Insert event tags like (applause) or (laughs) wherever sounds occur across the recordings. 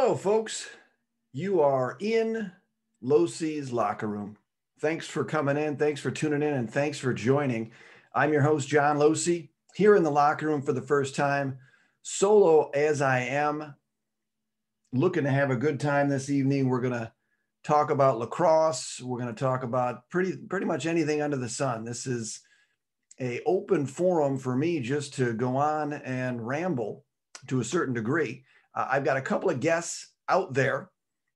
Hello, folks. You are in Locy's locker room. Thanks for coming in. Thanks for tuning in, and thanks for joining. I'm your host, John Locy, here in the locker room for the first time, solo as I am. Looking to have a good time this evening. We're gonna talk about lacrosse. We're gonna talk about pretty pretty much anything under the sun. This is a open forum for me just to go on and ramble to a certain degree. Uh, I've got a couple of guests out there.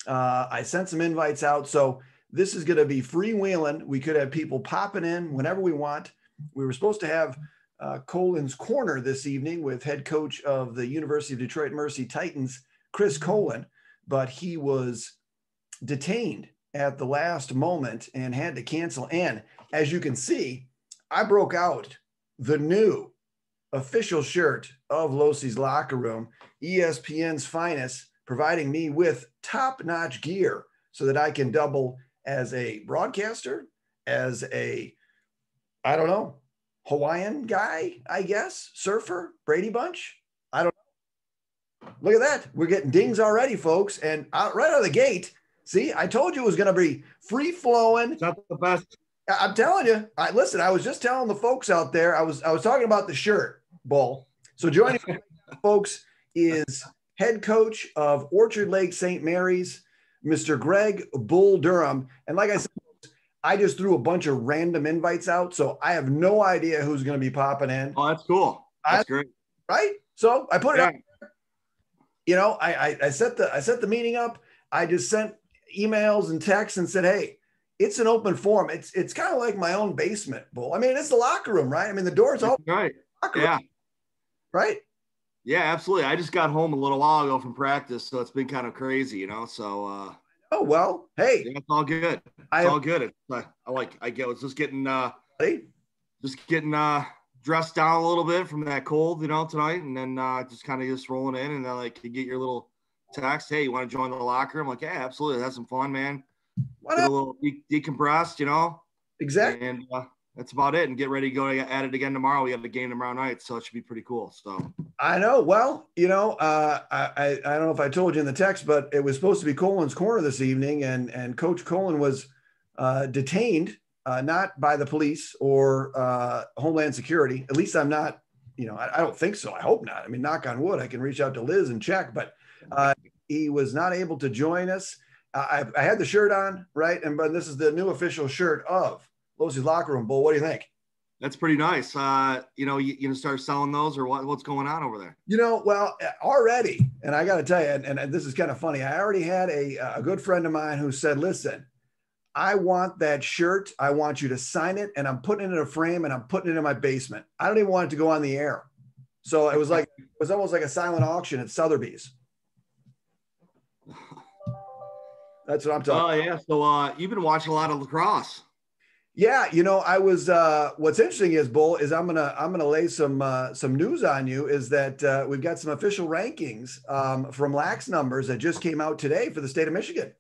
Uh, I sent some invites out. So this is going to be freewheeling. We could have people popping in whenever we want. We were supposed to have uh, Colin's Corner this evening with head coach of the University of Detroit Mercy Titans, Chris Colin, but he was detained at the last moment and had to cancel. And as you can see, I broke out the new official shirt of Locy's locker room, ESPN's finest, providing me with top notch gear so that I can double as a broadcaster, as a, I don't know, Hawaiian guy, I guess, surfer, Brady Bunch. I don't know. Look at that. We're getting dings already, folks. And out, right out of the gate, see, I told you it was going to be free flowing. Not the best. I'm telling you. I listen. I was just telling the folks out there. I was I was talking about the shirt, Bull. So joining folks is head coach of Orchard Lake St. Mary's, Mr. Greg Bull Durham. And like I said, I just threw a bunch of random invites out, so I have no idea who's going to be popping in. Oh, that's cool. That's I, great. Right? So I put it Yeah. up. You know, I, I I set the I set the meeting up. I just sent emails and texts and said, "Hey, it's an open forum. It's it's kind of like my own basement, bull. I mean, it's the locker room, right? I mean, the door's all Right. locker room, Yeah. Right? Yeah, absolutely. I just got home a little while ago from practice, so it's been kind of crazy, you know. So uh Oh well, hey, yeah, it's all good. It's I all good. It's, uh, I like I get was just getting uh hey, just getting uh dressed down a little bit from that cold, you know, tonight, and then uh just kind of just rolling in and then like you get your little text, hey, you want to join the locker I'm like, yeah, absolutely. Have some fun, man. what Get a little de- decompressed, you know. Exactly. And uh, that's about it. And get ready to go at it again tomorrow. We have a game tomorrow night, so it should be pretty cool. So I know. Well, you know, uh, I, I don't know if I told you in the text, but it was supposed to be Colin's corner this evening, and and Coach Colin was uh, detained, uh, not by the police or uh, Homeland Security. At least I'm not. You know, I, I don't think so. I hope not. I mean, knock on wood. I can reach out to Liz and check, but uh, he was not able to join us. I, I had the shirt on, right? And but this is the new official shirt of Locy's locker room. Bull, what do you think? that's pretty nice. Uh, you know, you, you gonna start selling those or what, what's going on over there? You know, well, already, and I got to tell you, and, and this is kind of funny. I already had a, a good friend of mine who said, "Listen, I want that shirt. I want you to sign it, and I'm putting it in a frame, and I'm putting it in my basement. I don't even want it to go on the air." So it was like it was almost like a silent auction at Sotheby's. (sighs) That's what I'm talking. Oh yeah. So uh, you've been watching a lot of lacrosse. Yeah, you know, I was. Uh, what's interesting is, Bull, is I'm gonna I'm gonna lay some uh, some news on you. Is that uh, we've got some official rankings um, from Lax numbers that just came out today for the state of Michigan.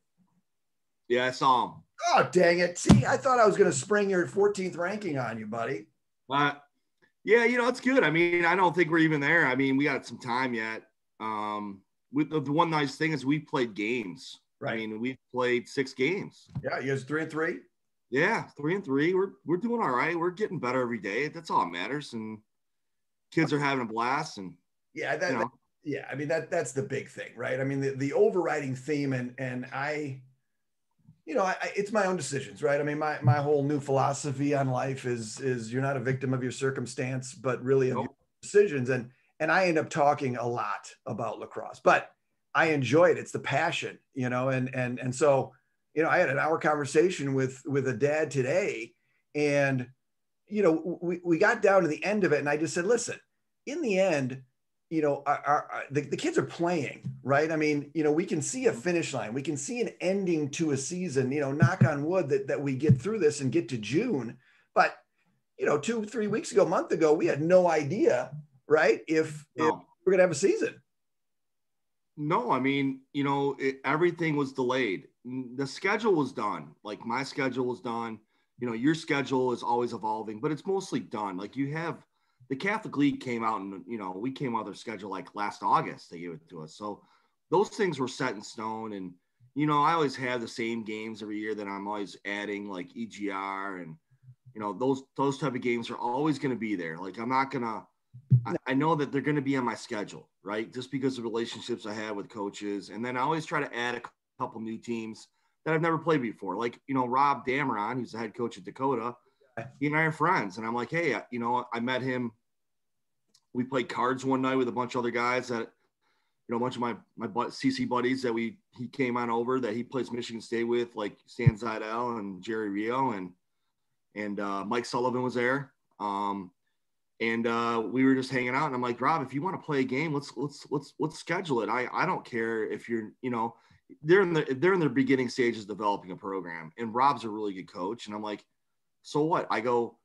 Yeah, I saw them. Oh dang it! See, I thought I was gonna spring your 14th ranking on you, buddy. Uh, yeah, you know it's good. I mean, I don't think we're even there. I mean, we got some time yet. Um, with the, the one nice thing is we played games. Right. I mean, we've played six games. Yeah, you guys three and three. Yeah, three and three. We're we're doing all right. We're getting better every day. That's all that matters. And kids are having a blast. And Yeah, that, you know, yeah. I mean that that's the big thing, right? I mean the, the overriding theme, and and I, you know, I, it's my own decisions, right? I mean my my whole new philosophy on life is is you're not a victim of your circumstance, but really of your decisions. And and I end up talking a lot about lacrosse, but I enjoy it. It's the passion, you know, and and and so you know I had an hour conversation with with a dad today, and you know we we got down to the end of it, and I just said, listen, in the end you know, our, our, our- the, the kids are playing, right? I mean, you know, we can see a finish line. We can see an ending to a season, you know, knock on wood that, that we get through this and get to June. But, you know, two, three weeks ago, month ago, we had no idea, right? If, if we're going to have a season. No, I mean, you know, it, everything was delayed. The schedule was done. Like my schedule was done. You know, your schedule is always evolving, but it's mostly done. Like you have the Catholic League came out and, you know, we came out of their schedule like last August. They gave it to us. So those things were set in stone. And, you know, I always have the same games every year that I'm always adding like EGR and, you know, those, those type of games are always going to be there. Like, I'm not going to, I know that they're going to be on my schedule, right? Just because of relationships I have with coaches. And then I always try to add a couple new teams that I've never played before. Like, you know, Rob Dameron, who's the head coach at Dakota, he and I are friends. And I'm like, hey, you know, I met him. We played cards one night with a bunch of other guys that, you know, a bunch of my my CC buddies that we he came on over that he plays Michigan State with, like Stan Zidell and Jerry Rio and and uh, Mike Sullivan was there. Um, and uh, we were just hanging out, and I'm like, Rob, if you want to play a game, let's let's let's let's schedule it. I I don't care if you're, you know, they're in the they're in their beginning stages developing a program, and Rob's a really good coach, and I'm like, so what? I go,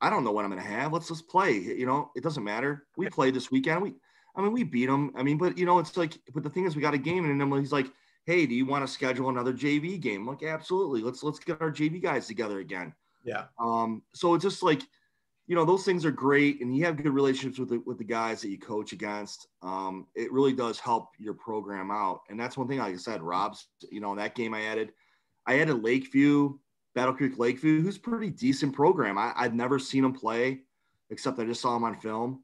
I don't know what I'm going to have. Let's just play. You know, it doesn't matter. We played this weekend. We, I mean, we beat them. I mean, but you know, it's like, but the thing is, we got a game, and then he's like, "Hey, do you want to schedule another JV game?" I'm like, absolutely. Let's let's get our JV guys together again. Yeah. Um. So it's just like, you know, those things are great, and you have good relationships with the with the guys that you coach against. Um. It really does help your program out, and that's one thing. Like I said, Rob's. You know, in that game I added, I added Lakeview Battle Creek Lakeview, who's pretty decent program. I, I've never seen them play, except I just saw them on film.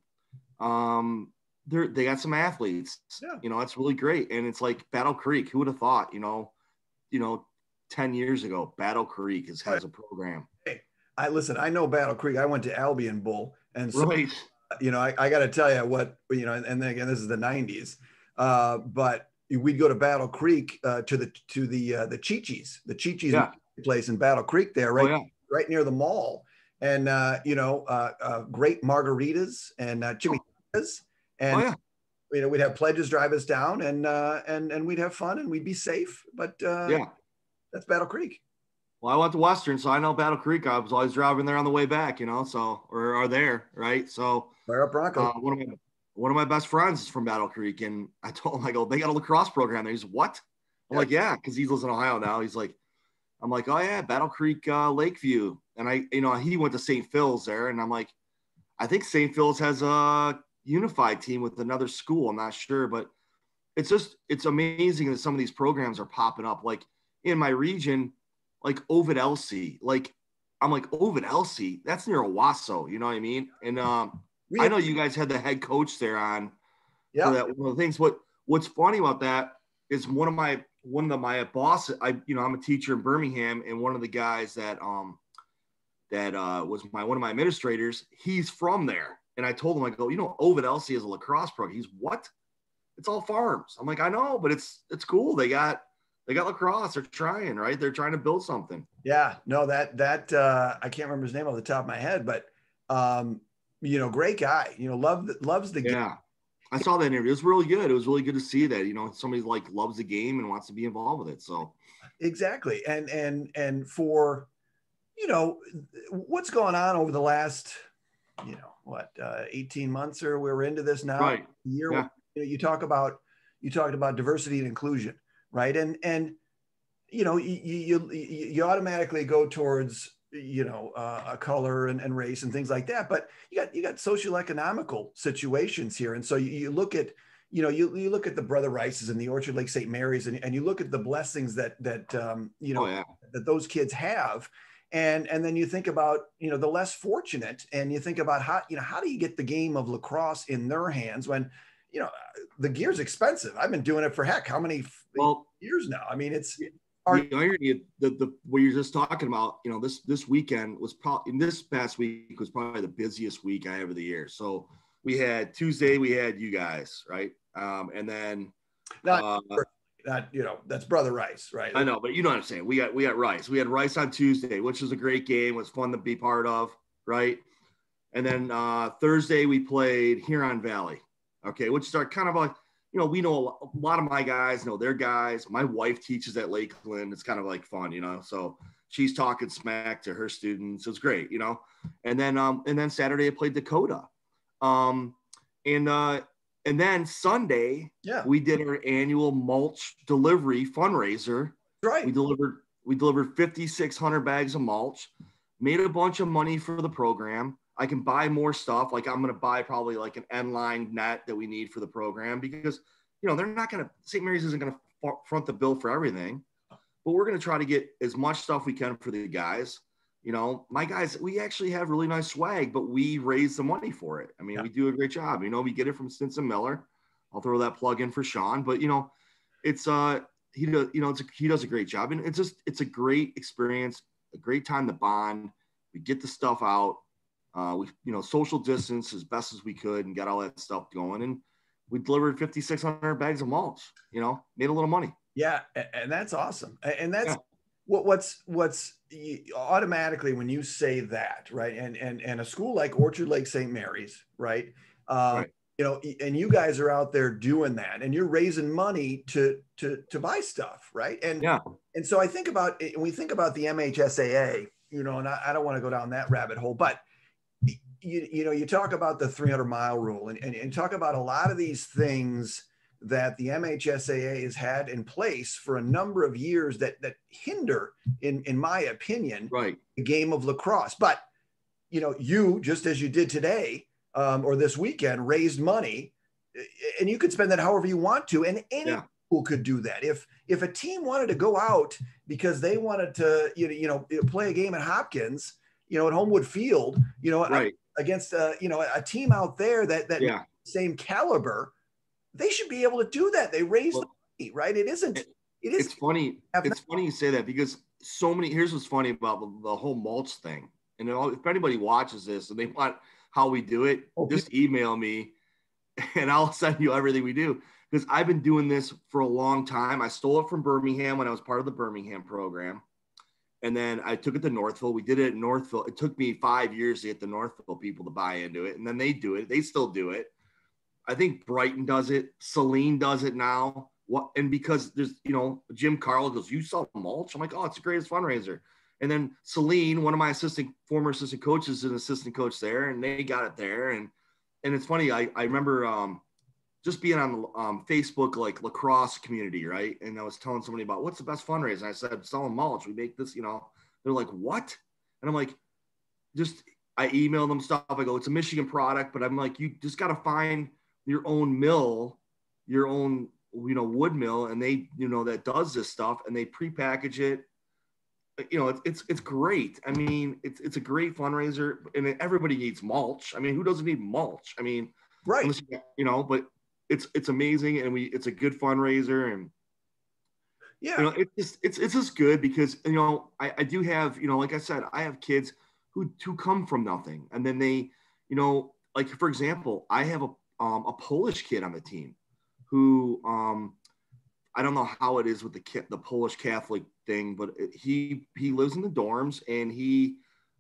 Um, they're they got some athletes. Yeah. You know, that's really great. And it's like Battle Creek. Who would have thought? You know, you know, ten years ago, Battle Creek is, has a program. I listen. I know Battle Creek. I went to Albion Bull, and so, right. You know, I, I got to tell you what you know. And then again, this is the '90s, uh, but we'd go to Battle Creek uh, to the to the uh, the Chi-Chi's, the Chi-Chi's yeah place in Battle Creek there, right, oh, yeah. right near the mall. And, uh, you know, uh, uh, great margaritas and uh, chimichangas. And, oh, yeah. you know, we'd have pledges drive us down and, uh, and, and we'd have fun and we'd be safe. But uh, yeah, that's Battle Creek. Well, I went to Western, so I know Battle Creek. I was always driving there on the way back, you know, so, or are there, right? So, Bronco. Uh, one, of my, one of my best friends is from Battle Creek. And I told him, I go, they got a lacrosse program there. He's, what? I'm yeah. like, yeah, because he lives in Ohio now. He's like, I'm like, oh yeah, Battle Creek, uh, Lakeview, and I, you know, he went to St. Phil's there, and I'm like, I think St. Phil's has a unified team with another school. I'm not sure, but it's just it's amazing that some of these programs are popping up. Like in my region, like Ovid Elsie, like I'm like Ovid Elsie, that's near Owosso, you know what I mean? And um, I know you guys had the head coach there on yeah. that one of the things. What what's funny about that is one of my one of the, my boss, I, you know, I'm a teacher in Birmingham and one of the guys that, um, that, uh, was my, one of my administrators, he's from there. And I told him, I go, you know, Ovid Elsie is a lacrosse program. He's what? It's all farms. I'm like, I know, but it's, it's cool. They got, they got lacrosse. They're trying, right? They're trying to build something. Yeah, no, that, that, uh, I can't remember his name off the top of my head, but, um, you know, great guy, you know, love, loves the yeah. game I saw that interview. It was really good. It was really good to see that, you know, somebody like loves the game and wants to be involved with it. So exactly. And and and for you know, what's going on over the last, you know, what, uh, 18 months or we're into this now. Right. Year yeah. you, know, you talk about you talked about diversity and inclusion, right? And and you know, you you, you automatically go towards you know uh, a color and, and, race and things like that but you got you got social economical situations here and so you, you, look at you know you, you look at the brother rices and the orchard lake st mary's and, and you look at the blessings that that um, you know oh, yeah. that those kids have and and then you think about you know the less fortunate and you think about how you know how do you get the game of lacrosse in their hands when you know the gear's expensive i've been doing it for heck how many well, years now i mean it's are, the irony, the, the what you're just talking about, you know, this this weekend was probably in this past week was probably the busiest week I have of the year. So we had Tuesday, we had you guys, right? Um, and then not, uh, not you know, that's brother Rice, right? I know, but you know what I'm saying. We got we got Rice. We had Rice on Tuesday, which was a great game. Was fun to be part of, right? And then uh, Thursday we played Huron Valley, okay, which is our kind of like you know, we know a lot of my guys know their guys. My wife teaches at Lakeland. It's kind of like fun, you know. So she's talking smack to her students. It's great, you know. And then um and then Saturday I played Dakota. Um and uh and then Sunday, yeah, we did our annual mulch delivery fundraiser. Right. We delivered we delivered 5,600 bags of mulch, made a bunch of money for the program. I can buy more stuff. Like I'm going to buy probably like an end line net that we need for the program because, you know, they're not going to, St. Mary's isn't going to front the bill for everything, but we're going to try to get as much stuff we can for the guys. You know, my guys, we actually have really nice swag, but we raise the money for it. I mean, yeah. we do a great job. You know, we get it from Stinson Miller. I'll throw that plug in for Sean, but you know, it's uh he does you know it's a, he does a great job, and it's just it's a great experience, a great time to bond. We get the stuff out. Uh, we you know social distance as best as we could and got all that stuff going, and we delivered 5,600 bags of mulch. You know, made a little money. Yeah, and that's awesome, and that's. Yeah. What, what's what's automatically when you say that right and and and a school like orchard lake st mary's right, um, right you know and you guys are out there doing that and you're raising money to to to buy stuff right and yeah and so i think about when we think about the mhsaa you know and i, I don't want to go down that rabbit hole but you, you know you talk about the 300 mile rule and, and, and talk about a lot of these things that the mhsaa has had in place for a number of years that that hinder in in my opinion right the game of lacrosse but you know you just as you did today um, or this weekend raised money, and you could spend that however you want to, and any yeah. school could do that. If if a team wanted to go out because they wanted to, you know, you know, play a game at Hopkins, you know, at Homewood Field, you know, right. Against a, you know, a team out there that that yeah. same caliber, they should be able to do that. They raise well, the money, right? It isn't. It is. It's funny. It's funny you say that because so many. Here's what's funny about the, the whole mulch thing. And if anybody watches this and they want how we do it, oh, just email me (laughs) and I'll send you everything we do. Because I've been doing this for a long time. I stole it from Birmingham when I was part of the Birmingham program. And then I took it to Northville. We did it at Northville. It took me five years to get the Northville people to buy into it. And then they do it. They still do it. I think Brighton does it. Saline does it now. What and because there's you know Jim Carl goes, you sell mulch. I'm like, oh, it's the greatest fundraiser. And then Saline, one of my assistant former assistant coaches, is an assistant coach there, and they got it there. And and it's funny, I, I remember um, just being on the um, Facebook like lacrosse community, right? And I was telling somebody about what's the best fundraiser. And I said, selling mulch. We make this, you know. They're like, what? And I'm like, just I email them stuff. I go, it's a Michigan product, but I'm like, you just got to find your own mill, your own, you know, wood mill, and they, you know, that does this stuff, and they prepackage it you know, it's, it's, it's great. I mean, it's, it's a great fundraiser and everybody needs mulch. I mean, who doesn't need mulch? I mean, right. You, you know, but it's, it's amazing. And we, it's a good fundraiser and, yeah, you know, it's just, it's, it's just good because, you know, I, I do have, you know, like I said, I have kids who, who come from nothing. And then they, you know, like for example, I have a, um, a Polish kid on the team who, um, I don't know how it is with the the Polish Catholic thing, but he he lives in the dorms and he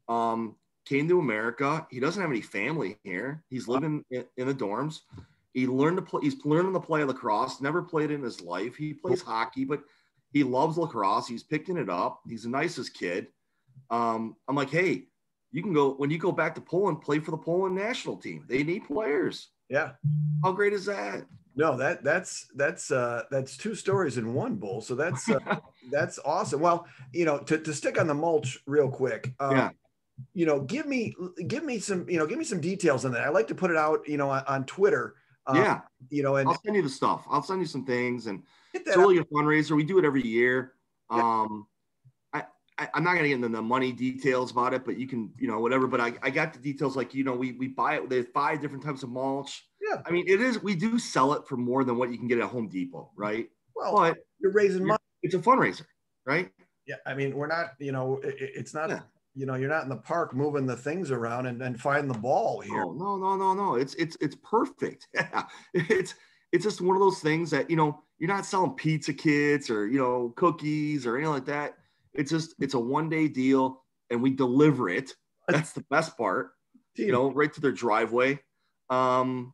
um, came to America. He doesn't have any family here. He's living in, in the dorms. He learned to play. He's learning to play lacrosse. Never played in his life. He plays hockey, but he loves lacrosse. He's picking it up. He's the nicest kid. Um, I'm like, hey, you can go when you go back to Poland, play for the Poland national team. They need players. Yeah. How great is that? No, that that's that's uh that's two stories in one bull. So that's uh, (laughs) that's awesome. Well, you know, to, to stick on the mulch real quick. Um, yeah. You know, give me give me some you know give me some details on that. I like to put it out you know on, on Twitter. Um, yeah. You know, and I'll send you the stuff. I'll send you some things, and it's really a fundraiser. We do it every year. Um, I, I, am not going to get into the money details about it, but you can, you know, whatever. But I, I got the details like, you know, we, we buy it. There's five different types of mulch. Yeah. I mean, it is, we do sell it for more than what you can get at Home Depot, right? Well, but you're raising money. It's a fundraiser, right? Yeah. I mean, we're not, you know, it, it's not, yeah. You know, you're not in the park moving the things around and, and find the ball here. Oh, no, no, no, no. It's, it's, it's perfect. (laughs) Yeah. It's, it's just one of those things that, you know, you're not selling pizza kits or, you know, cookies or anything like that it's just it's a one day deal, and we deliver it. (laughs) That's the best part. You know, right to their driveway. Um,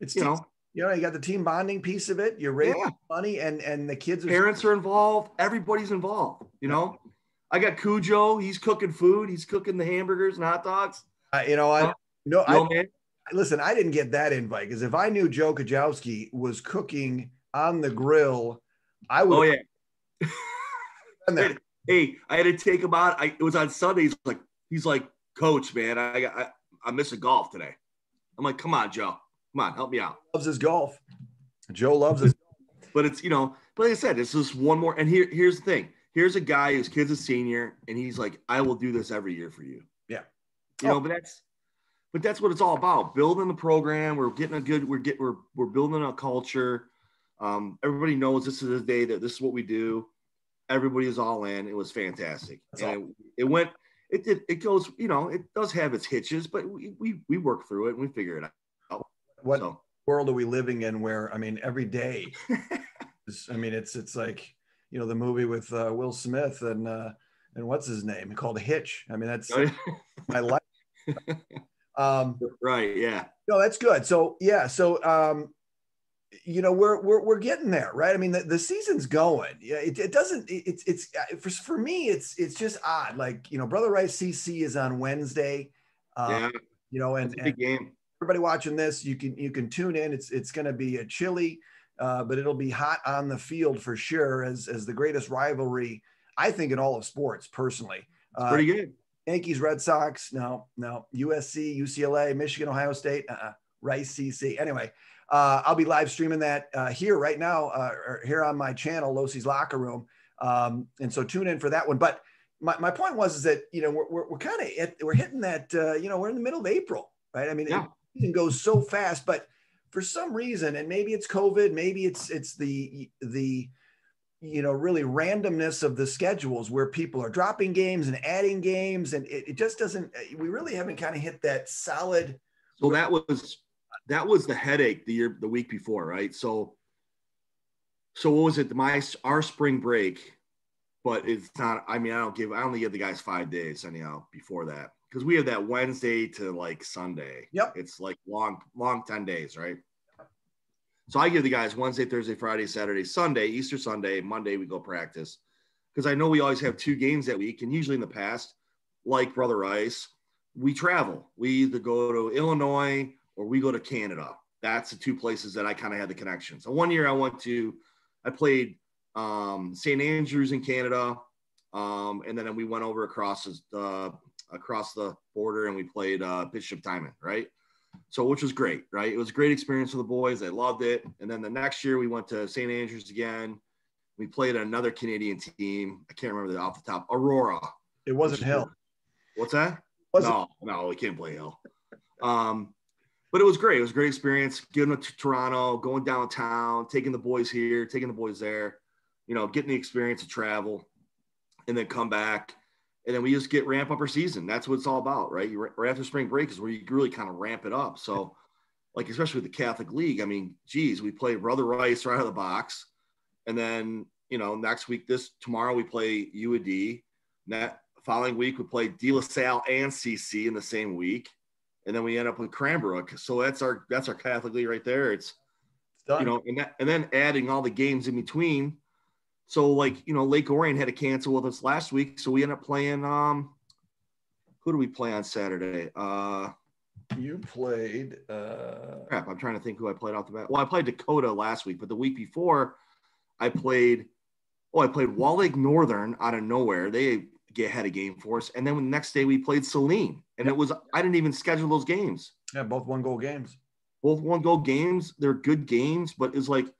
it's you know, you know, you got the team bonding piece of it. You're raising yeah. money, and and the kids, are parents are involved. Everybody's involved. You know, I got Cujo. He's cooking food. He's cooking the hamburgers and hot dogs. Uh, you know, I no, I, listen. I didn't get that invite because if I knew Joe Kajowski was cooking on the grill, I would. Oh yeah. (laughs) (laughs) hey, I had to take him out. I, it was on Sunday. He's like, he's like, Coach, man, I, I I'm missing golf today. I'm like, come on, Joe, come on, help me out. Loves his golf. Joe loves it. But it's you know, but like I said, it's just one more. And here, here's the thing: here's a guy whose kid's a senior, and he's like, "I will do this every year for you." Yeah. You know, but that's but that's what it's all about. Building the program. We're getting a good. We're get. We're we're building a culture. Um, everybody knows this is the day that this is what we do. Everybody is all in. It was fantastic, That's and it, it went. It did. It goes. You know, it does have its hitches, but we we, we work through it and we figure it out. What So, world are we living in where I mean every day (laughs) I mean it's it's like you know the movie with uh, Will Smith and uh and what's his name called Hitch. I mean that's my life. (laughs) Um right. Yeah. no that's good. So yeah, so um you know we're we're we're getting there, right? I mean the, the season's going. Yeah, it, it doesn't it, it's it's uh, for for me it's it's just odd. Like, you know, Brother Rice CC is on Wednesday. Um, Yeah. you know, and, and game. everybody watching this, you can you can tune in. It's it's going to be a chilly, uh, but it'll be hot on the field for sure. As as the greatest rivalry, I think in all of sports, personally. Uh, Pretty good. Yankees, Red Sox, no, no. USC, UCLA, Michigan, Ohio State, uh-uh. Rice, CC. Anyway, uh, I'll be live streaming that uh, here right now, uh, here on my channel, Locy's Locker Room. Um, and so tune in for that one. But my, my point was is that you know we're, we're, we're kind of we're hitting that uh, you know we're in the middle of April, right? I mean, Yeah. season goes so fast, but for some reason, and maybe it's COVID, maybe it's it's the the you know really randomness of the schedules where people are dropping games and adding games, and it, it just doesn't. Eh, we really haven't kind of hit that solid. So that was that was the headache the year the week before, right? So so what was it? My our spring break, but it's not. I mean, I don't give. I only give the guys five days anyhow before that because we have that Wednesday to like Sunday. Yep. It's like long, long ten days, right? So I give the guys Wednesday, Thursday, Friday, Saturday, Sunday, Easter Sunday, Monday we go practice because I know we always have two games that week, and usually in the past, like Brother Rice, we travel. We either go to Illinois or we go to Canada. That's the two places that I kind of had the connection. So one year I went to, I played um, St. Andrews in Canada, um, and then we went over across uh, across the border and we played uh, Bishop Diamond, right? So which was great, right? It was a great experience for the boys. They loved it. And then the next year we went to St. Andrews again. We played another Canadian team. I can't remember the off the top. Aurora. It wasn't Hill. What's that? Was it? no, no, we can't play Hill. Um, but it was great. It was a great experience. Getting to Toronto, going downtown, taking the boys here, taking the boys there. You know, getting the experience of travel, and then come back, and then we just get ramp up our season. That's what it's all about, right? You right after spring break is where you really kind of ramp it up. So, like especially with the Catholic League, I mean, geez, we play Brother Rice right out of the box, and then you know next week, this tomorrow we play UAD. That following week we play De La Salle and CC in the same week, and then we end up with Cranbrook. So that's our that's our Catholic League right there. It's It's done. you know, and that, and then adding all the games in between. So like you know, Lake Orion had to cancel with us last week, so we ended up playing. Um, who do we play on Saturday? Uh, you played. Uh, crap, I'm trying to think who I played off the bat. Well, I played Dakota last week, but the week before, I played. Oh, I played Walled Lake Northern out of nowhere. They get had a game for us, and then the next day we played Saline, and it was I didn't even schedule those games. yeah, both one goal games. both one goal games. They're good games, but it's like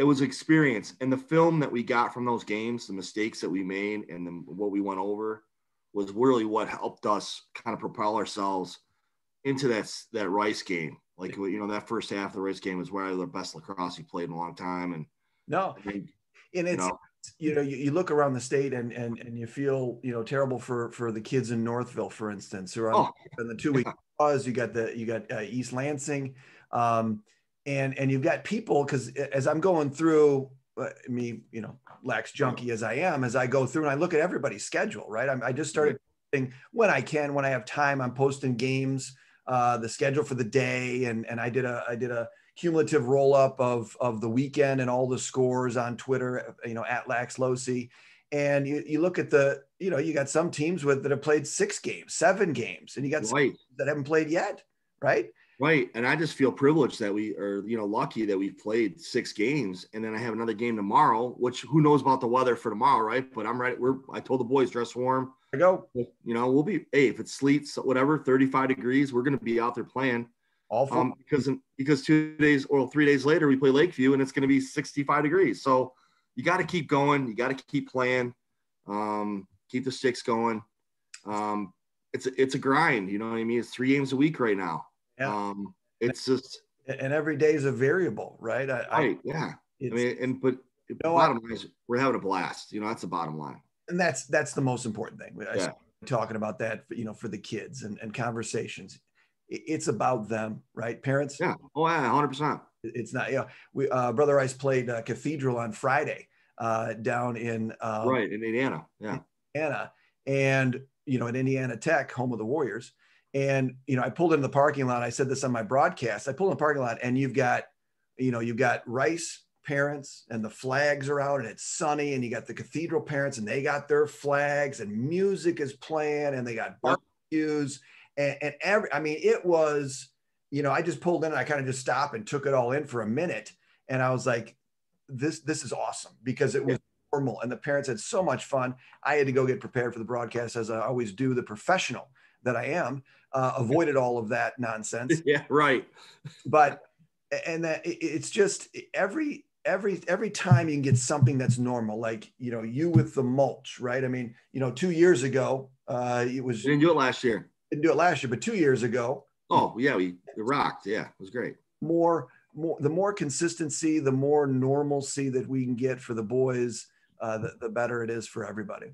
it was experience. And the film that we got from those games, the mistakes that we made, and then what we went over was really what helped us kind of propel ourselves into that that Rice game. Like you know, that first half of the Rice game was where the best lacrosse we played in a long time. And No, and you it's know, you know you, you look around the state and and and you feel you know terrible for for the kids in Northville, for instance, who are on oh, in the two week pause. You got the you got uh, East Lansing, um, and and you've got people because as I'm going through uh, me, you know, lax junkie as I am, as I go through and I look at everybody's schedule, right? I'm, I just started posting when I can, when I have time, I'm posting games, uh, the schedule for the day, and and I did a I did a cumulative roll up of of the weekend and all the scores on Twitter, you know, at Lax Locy. And you, you look at the, you know, you got some teams with that have played six games, seven games, and you got some right. that haven't played yet, right? Right. And I just feel privileged that we are, you know, lucky that we've played six games and then I have another game tomorrow, which who knows about the weather for tomorrow, right? But I'm right. We're I told the boys dress warm. I go. You know, we'll be hey, if it sleets, whatever, 35 degrees, we're gonna be out there playing. All. Um, because because two days or three days later we play Lakeview and it's going to be 65 degrees. So you got to keep going. You got to keep playing. Um, keep the sticks going. Um, it's a, it's a grind. You know what I mean? It's three games a week right now. Yeah. Um, it's just and every day is a variable, right? I, right. I, yeah. I mean, and but no, bottom line is we're having a blast. You know, that's the bottom line. And that's that's the most important thing. I yeah. talking about that, you know, for the kids and, and conversations. It's about them, right? Parents. Yeah. Oh yeah, hundred percent. It's not. Yeah. We uh, brother Rice played uh, Cathedral on Friday uh, down in um, right in Indiana. Yeah. Indiana, and you know, in Indiana Tech, home of the Warriors. And you know, I pulled into the parking lot. I said this on my broadcast. I pulled in the parking lot, and you've got, you know, you've got Rice parents, and the flags are out, and it's sunny, and you got the cathedral parents, and they got their flags, and music is playing, and they got barbecues, and, and every. I mean, it was, you know, I just pulled in, and I kind of just stopped and took it all in for a minute, and I was like, this this is awesome because it was normal, and the parents had so much fun. I had to go get prepared for the broadcast as I always do, the professional that I am uh, avoided all of that nonsense. (laughs) Yeah, right. (laughs) but and that it's just every every every time you can get something that's normal, like you know you with the mulch, right? I mean, you know, two years ago, uh, it was you didn't do it last year. Didn't do it last year, but two years ago. Oh yeah, we rocked. Yeah, it was great. More more the more consistency, the more normalcy that we can get for the boys, uh, the, the better it is for everybody.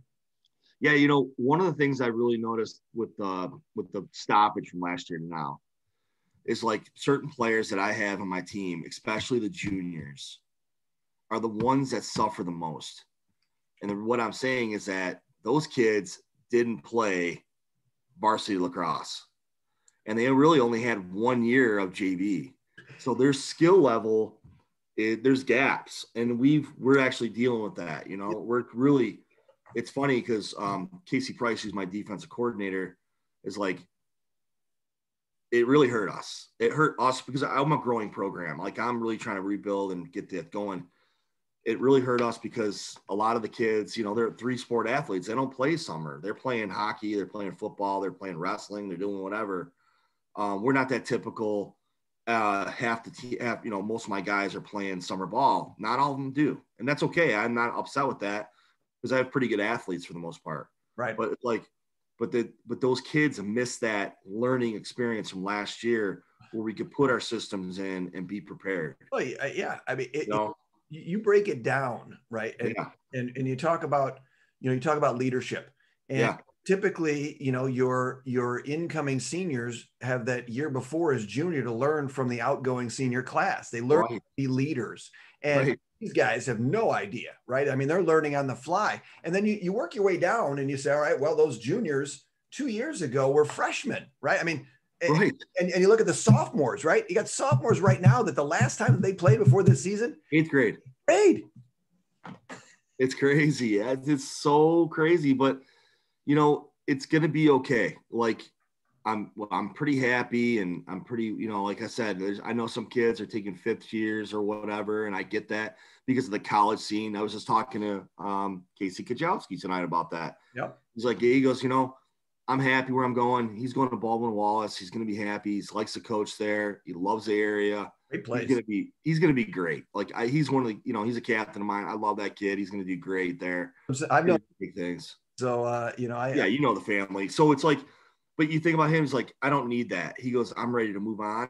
Yeah, you know, one of the things I really noticed with the with the stoppage from last year to now is like certain players that I have on my team, especially the juniors, are the ones that suffer the most. And the, what I'm saying is that those kids didn't play varsity lacrosse, and they really only had one year of JV, so their skill level. It, there's gaps and we've we're actually dealing with that you know we're really it's funny because um, Casey Price, who's my defensive coordinator, is like, it really hurt us. It hurt us because I'm a growing program. Like I'm really trying to rebuild and get that going. It really hurt us because a lot of the kids, you know, they're three sport athletes. They don't play summer. They're playing hockey. They're playing football. They're playing wrestling. They're doing whatever. Um, we're not that typical. Uh, half the team, you know, most of my guys are playing summer ball. Not all of them do, and that's okay. I'm not upset with that because I have pretty good athletes for the most part. Right. But like, but the but those kids missed that learning experience from last year where we could put our systems in and be prepared. Oh yeah, I mean, it, you, know? you break it down, right? And, yeah. and and you talk about you know you talk about leadership, and yeah. typically you know your your incoming seniors have that year before as junior to learn from the outgoing senior class. They learn right. to be leaders, and right these guys have no idea, right? I mean, they're learning on the fly. And then you, you work your way down and you say, all right, well, those juniors two years ago were freshmen, right? I mean, right. And, and you look at the sophomores, right? You got sophomores right now that the last time that they played before this season, eighth grade. Grade. It's crazy. It's so crazy, but you know, it's gonna be okay. Like I'm well, I'm pretty happy and I'm pretty, you know, like I said, I know some kids are taking fifth years or whatever, and I get that because of the college scene. I was just talking to um, Casey Kajowski tonight about that. Yep. He's like, yeah, he goes, you know, I'm happy where I'm going. He's going to Baldwin Wallace. He's going to be happy. He likes the coach there. He loves the area. Great place. He's going to be, he's going to be great. Like I, he's one of the, you know, he's a captain of mine. I love that kid. He's going to do great there. I've known big things. So, uh, you know, I, yeah, you know, the family. So it's like, but you think about him, he's like, I don't need that. He goes, I'm ready to move on.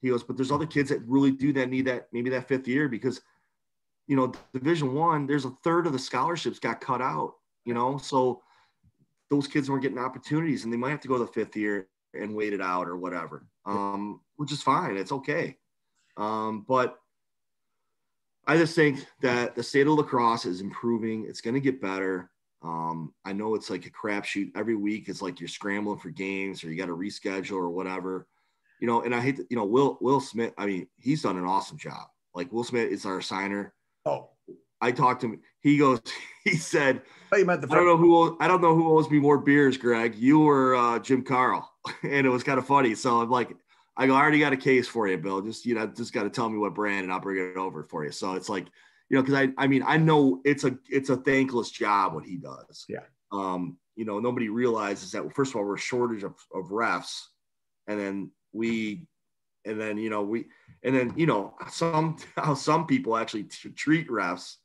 He goes, but there's other kids that really do that need that maybe that fifth year because, you know, Division One, there's a third of the scholarships got cut out. You know, so those kids weren't getting opportunities, and they might have to go to the fifth year and wait it out or whatever, um, which is fine. It's okay. Um, but I just think that the state of lacrosse is improving. It's going to get better. Um, I know it's like a crapshoot every week. It's like you're scrambling for games or you got to reschedule or whatever, you know. And I hate, to, you know, Will Will Smith. I mean, he's done an awesome job. Like Will Smith is our signer. Oh, I talked to him. He goes. (laughs) He said, oh, you meant the I don't know who. I don't know who owes me more beers, Greg. You or uh, Jim Carl. (laughs) and it was kind of funny. So I'm like, I go, I already got a case for you, Bill. Just you know, just got to tell me what brand, and I'll bring it over for you. So it's like you know, because I, I mean, I know it's a it's a thankless job what he does. Yeah. Um, you know, nobody realizes that. First of all, we're a shortage of, of refs, and then we and then you know we and then you know some how some people actually t- treat refs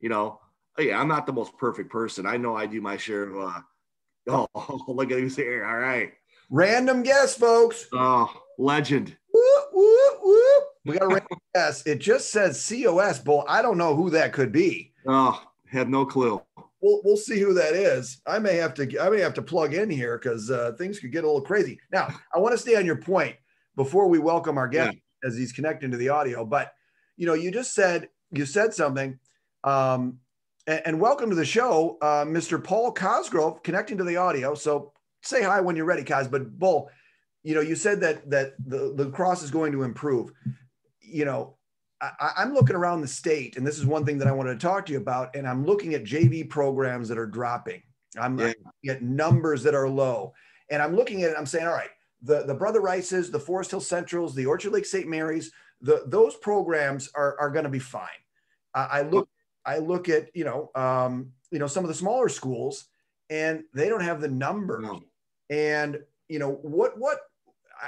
you know hey i'm not the most perfect person i know i do my share of uh (laughs) oh look at who's here all right random guess folks oh legend. We got a random guess (laughs) it just says cos bull i don't know who that could be oh have no clue we'll, we'll see who that is i may have to i may have to plug in here because uh, things could get a little crazy now (laughs) i want to stay on your point before we welcome our guest yeah. as he's connecting to the audio. But you know, you just said you said something, um, and, and, welcome to the show, uh, Mr. Paul Cosgrove, connecting to the audio. So say hi when you're ready, Cos. But Bull, you know, you said that that the, the cross is going to improve. You know, I, I'm looking around the state, and this is one thing that I wanted to talk to you about. And I'm looking at JV programs that are dropping. I'm yeah. looking at numbers that are low, and I'm looking at it. I'm saying, all right the, the Brother Rices, the Forest Hill Centrals, the Orchard Lake St. Mary's, the, those programs are, are going to be fine. I, I, look, I look at, you know, um, you know, some of the smaller schools and they don't have the numbers. No. And, you know, what, what,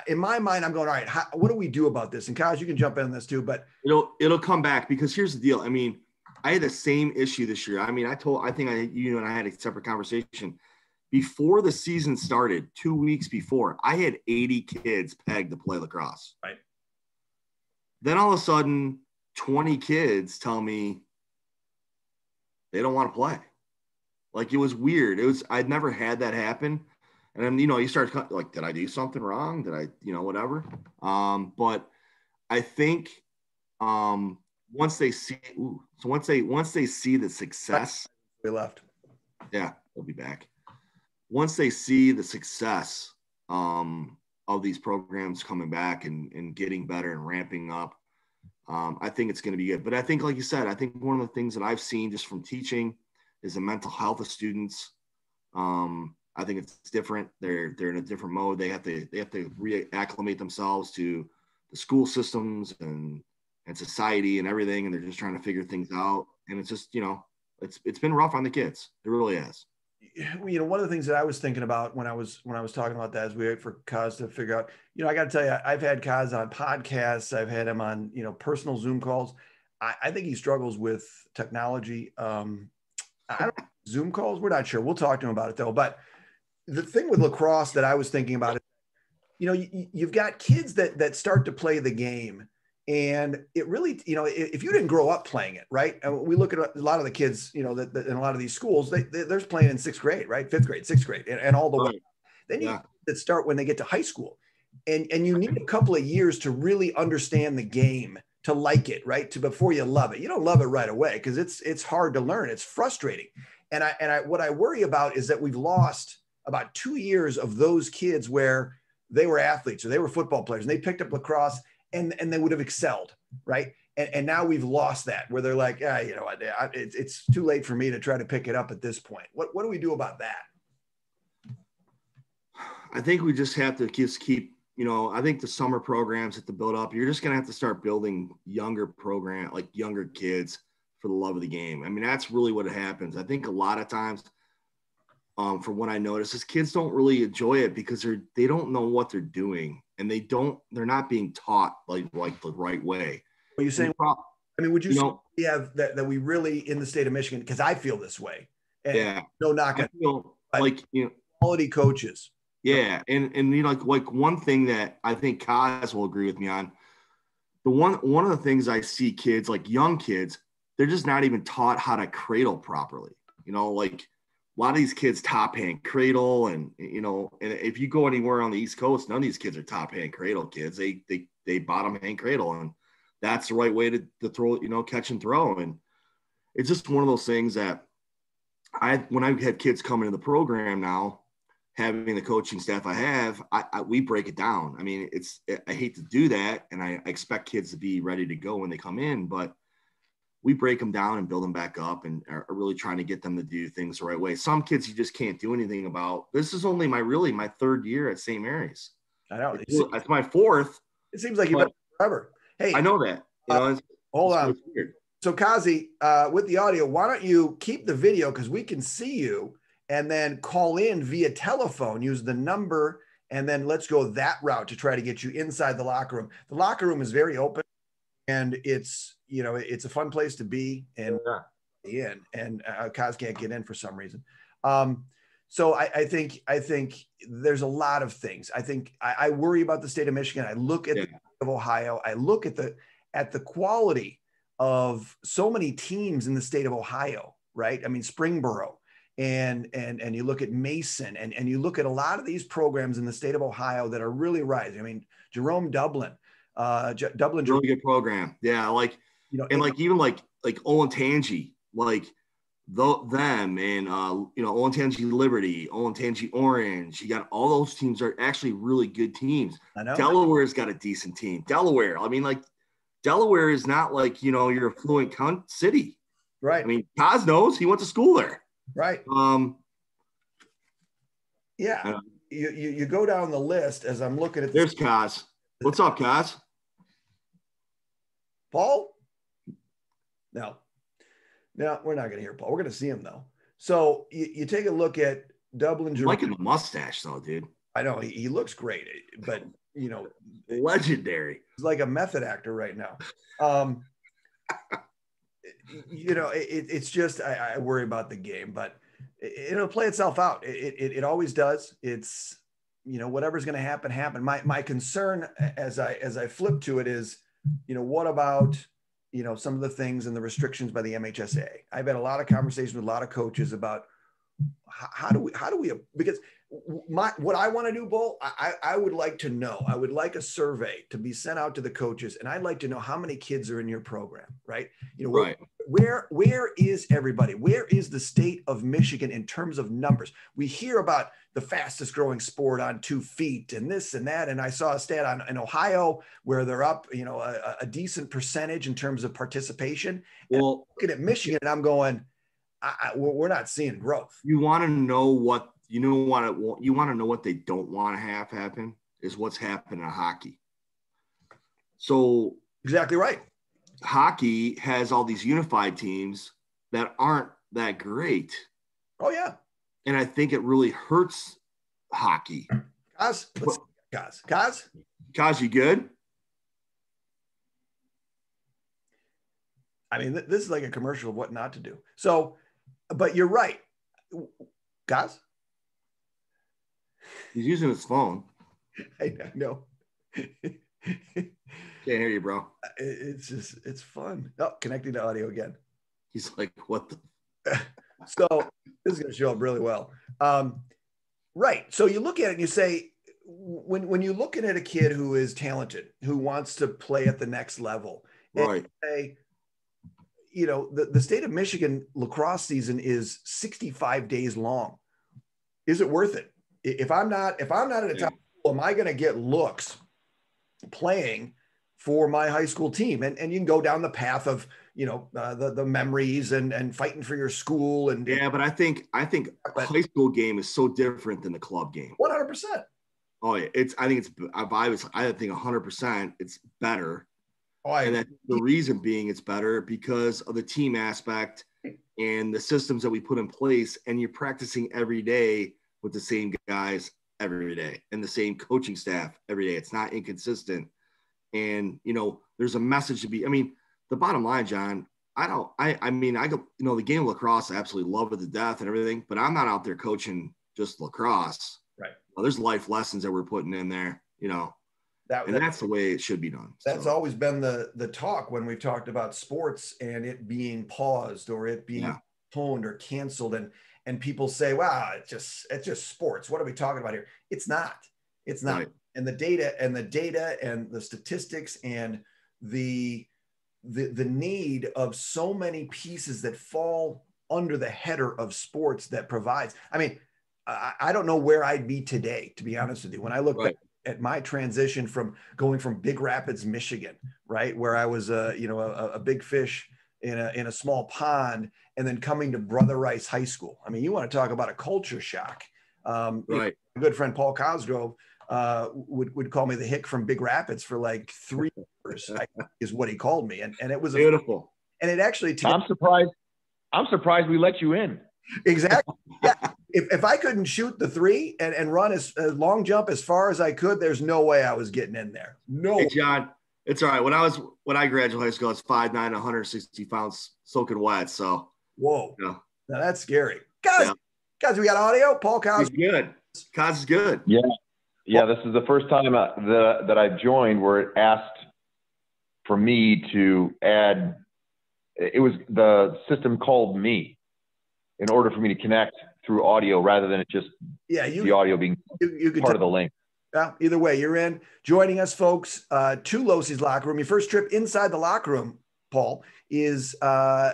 in my mind, I'm going, all right, how, what do we do about this? And Cos, you can jump in on this too, but it'll, it'll come back because here's the deal. I mean, I had the same issue this year. I mean, I told, I think I, you and I had a separate conversation before the season started, two weeks before, I had 80 kids pegged to play lacrosse. Right. Then all of a sudden, 20 kids tell me they don't want to play. Like it was weird. It was I'd never had that happen. And then you know, you start like, did I do something wrong? Did I, you know, whatever. Um, but I think um once they see ooh, so once they once they see the success, we left. Yeah, they'll be back once they see the success um, of these programs coming back and, and getting better and ramping up, um, I think it's going to be good. But I think, like you said, I think one of the things that I've seen just from teaching is the mental health of students. Um, I think it's different. They're they're in a different mode. They have to they have to reacclimate themselves to the school systems and and society and everything, and they're just trying to figure things out. And it's just you know it's it's been rough on the kids. It really has you know, one of the things that I was thinking about when I was when I was talking about that as we wait for Cos to figure out, you know, I got to tell you, I've had Cos on podcasts, I've had him on, you know, personal Zoom calls. I, I think he struggles with technology. Um, I don't (laughs) Zoom calls. We're not sure. We'll talk to him about it though. But the thing with lacrosse that I was thinking about is, you know, you, you've got kids that that start to play the game and it really you know if you didn't grow up playing it right? And we look at a lot of the kids you know that, that in a lot of these schools they, they are playing in sixth grade right? Fifth grade sixth grade and, and all the right. way then you yeah. that start when they get to high school and and you need a couple of years to really understand the game to like it right? To before you love it. You don't love it right away because it's it's hard to learn. It's frustrating. And i and i what i worry about is that we've lost about two years of those kids where they were athletes or they were football players and they picked up lacrosse and and they would have excelled, right? And, and now we've lost that where they're like, ah, you know what, it's, it's too late for me to try to pick it up at this point. What what do we do about that? I think we just have to just keep, you know, I think the summer programs have to build up. You're just gonna have to start building younger program, like younger kids for the love of the game. I mean, that's really what happens. I think a lot of times um, from what I notice, is kids don't really enjoy it because they're they don't know what they're doing and they don't they're not being taught like like the right way. Are you saying? I mean, would you, you know, we have that that we really in the state of Michigan because I feel this way. And yeah. No knock. I feel like you know quality coaches. Yeah, and and you know like like one thing that I think Cos will agree with me on. The one one of the things I see kids like young kids, they're just not even taught how to cradle properly. You know, like a lot of these kids top hand cradle and you know and if you go anywhere on the east coast none of these kids are top hand cradle kids. They they they bottom hand cradle and that's the right way to, to throw you know catch and throw. And it's just one of those things that i when i had kids come into the program now having the coaching staff i have I, I we break it down. I mean it's i hate to do that and I expect kids to be ready to go when they come in but we break them down and build them back up and are really trying to get them to do things the right way. Some kids you just can't do anything about. This is only my really my third year at St. Mary's. I know. It's, it's my fourth. It seems like you've been forever. Hey, I know that. You know, uh, hold on. So Kazi, uh, with the audio, why don't you keep the video because we can see you and then call in via telephone. Use the number and then let's go that route to try to get you inside the locker room. The locker room is very open, and it's you know it's a fun place to be and yeah. in. And uh, Cos can't get in for some reason. Um, so I, I, think I think there's a lot of things. I think I, I worry about the state of Michigan. I look at yeah. the of Ohio. I look at the at the quality of so many teams in the state of Ohio. Right? I mean, Springboro and and and you look at Mason and and you look at a lot of these programs in the state of Ohio that are really rising. I mean, Jerome Dublin, uh, J- Dublin, really good program. Yeah, like you know, and like even like like Olentangy, like the, them and uh, you know Olentangy Liberty, Olentangy Orange. You got all those teams are actually really good teams. I know Delaware's got a decent team. Delaware, I mean, like Delaware is not like you know your affluent city, right? I mean, Kaz knows he went to school there. Right. Um, yeah. Uh, you, you, you go down the list as I'm looking at this. There's Kaz. What's up, Kaz? Paul? No. No, we're not going to hear Paul. We're going to see him though. So you, you take a look at Dublin. Jerome. Liking the mustache though, dude. I know he, he looks great, but you know, legendary. He's like a method actor right now. Um, (laughs) you know, it, it's just I, I, worry about the game, but it, will play itself out. It, it, it always does. It's you know whatever's going to happen, happen. My my concern as I as I flip to it is, you know, what about you know some of the things and the restrictions by the MHSA? I've had a lot of conversations with a lot of coaches about how, do we how do we because my what I want to do, Bull, I, I would like to know. I would like a survey to be sent out to the coaches, and I'd like to know how many kids are in your program, right? You know, right. where where is everybody? Where is the state of Michigan in terms of numbers? We hear about the fastest growing sport on two feet and this and that, and I saw a stat on in Ohio where they're up, you know, a, a decent percentage in terms of participation. Well, looking at Michigan, and I'm going. I, I, we're not seeing growth. You want to know what you know want to you want to know what they don't want to have happen is what's happening in hockey. So exactly right. Hockey has all these unified teams that aren't that great. Oh yeah. And I think it really hurts hockey. Kaz, let's Kaz. Kaz? Kaz, you good? I mean, th- this is like a commercial of what not to do. So, but you're right. Guys? He's using his phone. (laughs) I know. (laughs) Can't hear you, bro. It's just it's fun. Oh, connecting to audio again. He's like, what the (laughs) so this is gonna show up really well. Um, right. So you look at it and you say, when when you're looking at a kid who is talented, who wants to play at the next level, right? Say, you know, the, the state of Michigan lacrosse season is 65 days long. Is it worth it? If I'm not if I'm not at a top level, am I going to get looks playing for my high school team? And and you can go down the path of you know uh, the the memories and and fighting for your school and yeah. But I think I think but, high school game is so different than the club game. One hundred percent. Oh yeah, it's I think it's I was I think hundred percent it's better. Oh, I, and the reason being it's better because of the team aspect and the systems that we put in place, and you're practicing every day with the same guys every day and the same coaching staff every day. It's not inconsistent. And, you know, there's a message to be, I mean, the bottom line, John, I don't, I, I mean, I go, you know, the game of lacrosse, I absolutely love it to death and everything, but I'm not out there coaching just lacrosse. Right. Well, there's life lessons that we're putting in there, you know, that, and that's the way it should be done. That's so. always been the the talk when we've talked about sports and it being paused or it being yeah. toned or canceled. And and people say, "Wow, it's just it's just sports. What are we talking about here?" It's not. It's not. Right. And the data and the data and the statistics and the the the need of so many pieces that fall under the header of sports that provides. I mean, I, I don't know where I'd be today, to be honest with you. When I look right. at my transition from going from Big Rapids, Michigan, right, where I was a you know a, a big fish in a in a small pond and then coming to Brother Rice High School. I mean, you want to talk about a culture shock. Um, right. A good friend Paul Cosgrove uh, would, would call me the hick from Big Rapids for like three (laughs) years, is what he called me. And, and it was beautiful. A, and it actually, t- I'm surprised. I'm surprised we let you in. Exactly. Yeah. if, if I couldn't shoot the three and, and run as a long jump as far as I could, there's no way I was getting in there. No. Hey, John, it's all right. When I was when I graduated high school, I was five, nine, 160 pounds, soaking wet. So whoa, yeah. now that's scary, guys. Yeah. Guys, we got audio. Paul Cos good. Cos is good. Yeah, yeah. This is the first time uh, that that I've joined where it asked for me to add. It was the system called me in order for me to connect through audio rather than it just yeah you, the audio being you, you part t- of the link. Yeah, either way, you're in. Joining us, folks, uh, to Locy's locker room. Your first trip inside the locker room, Paul, is uh,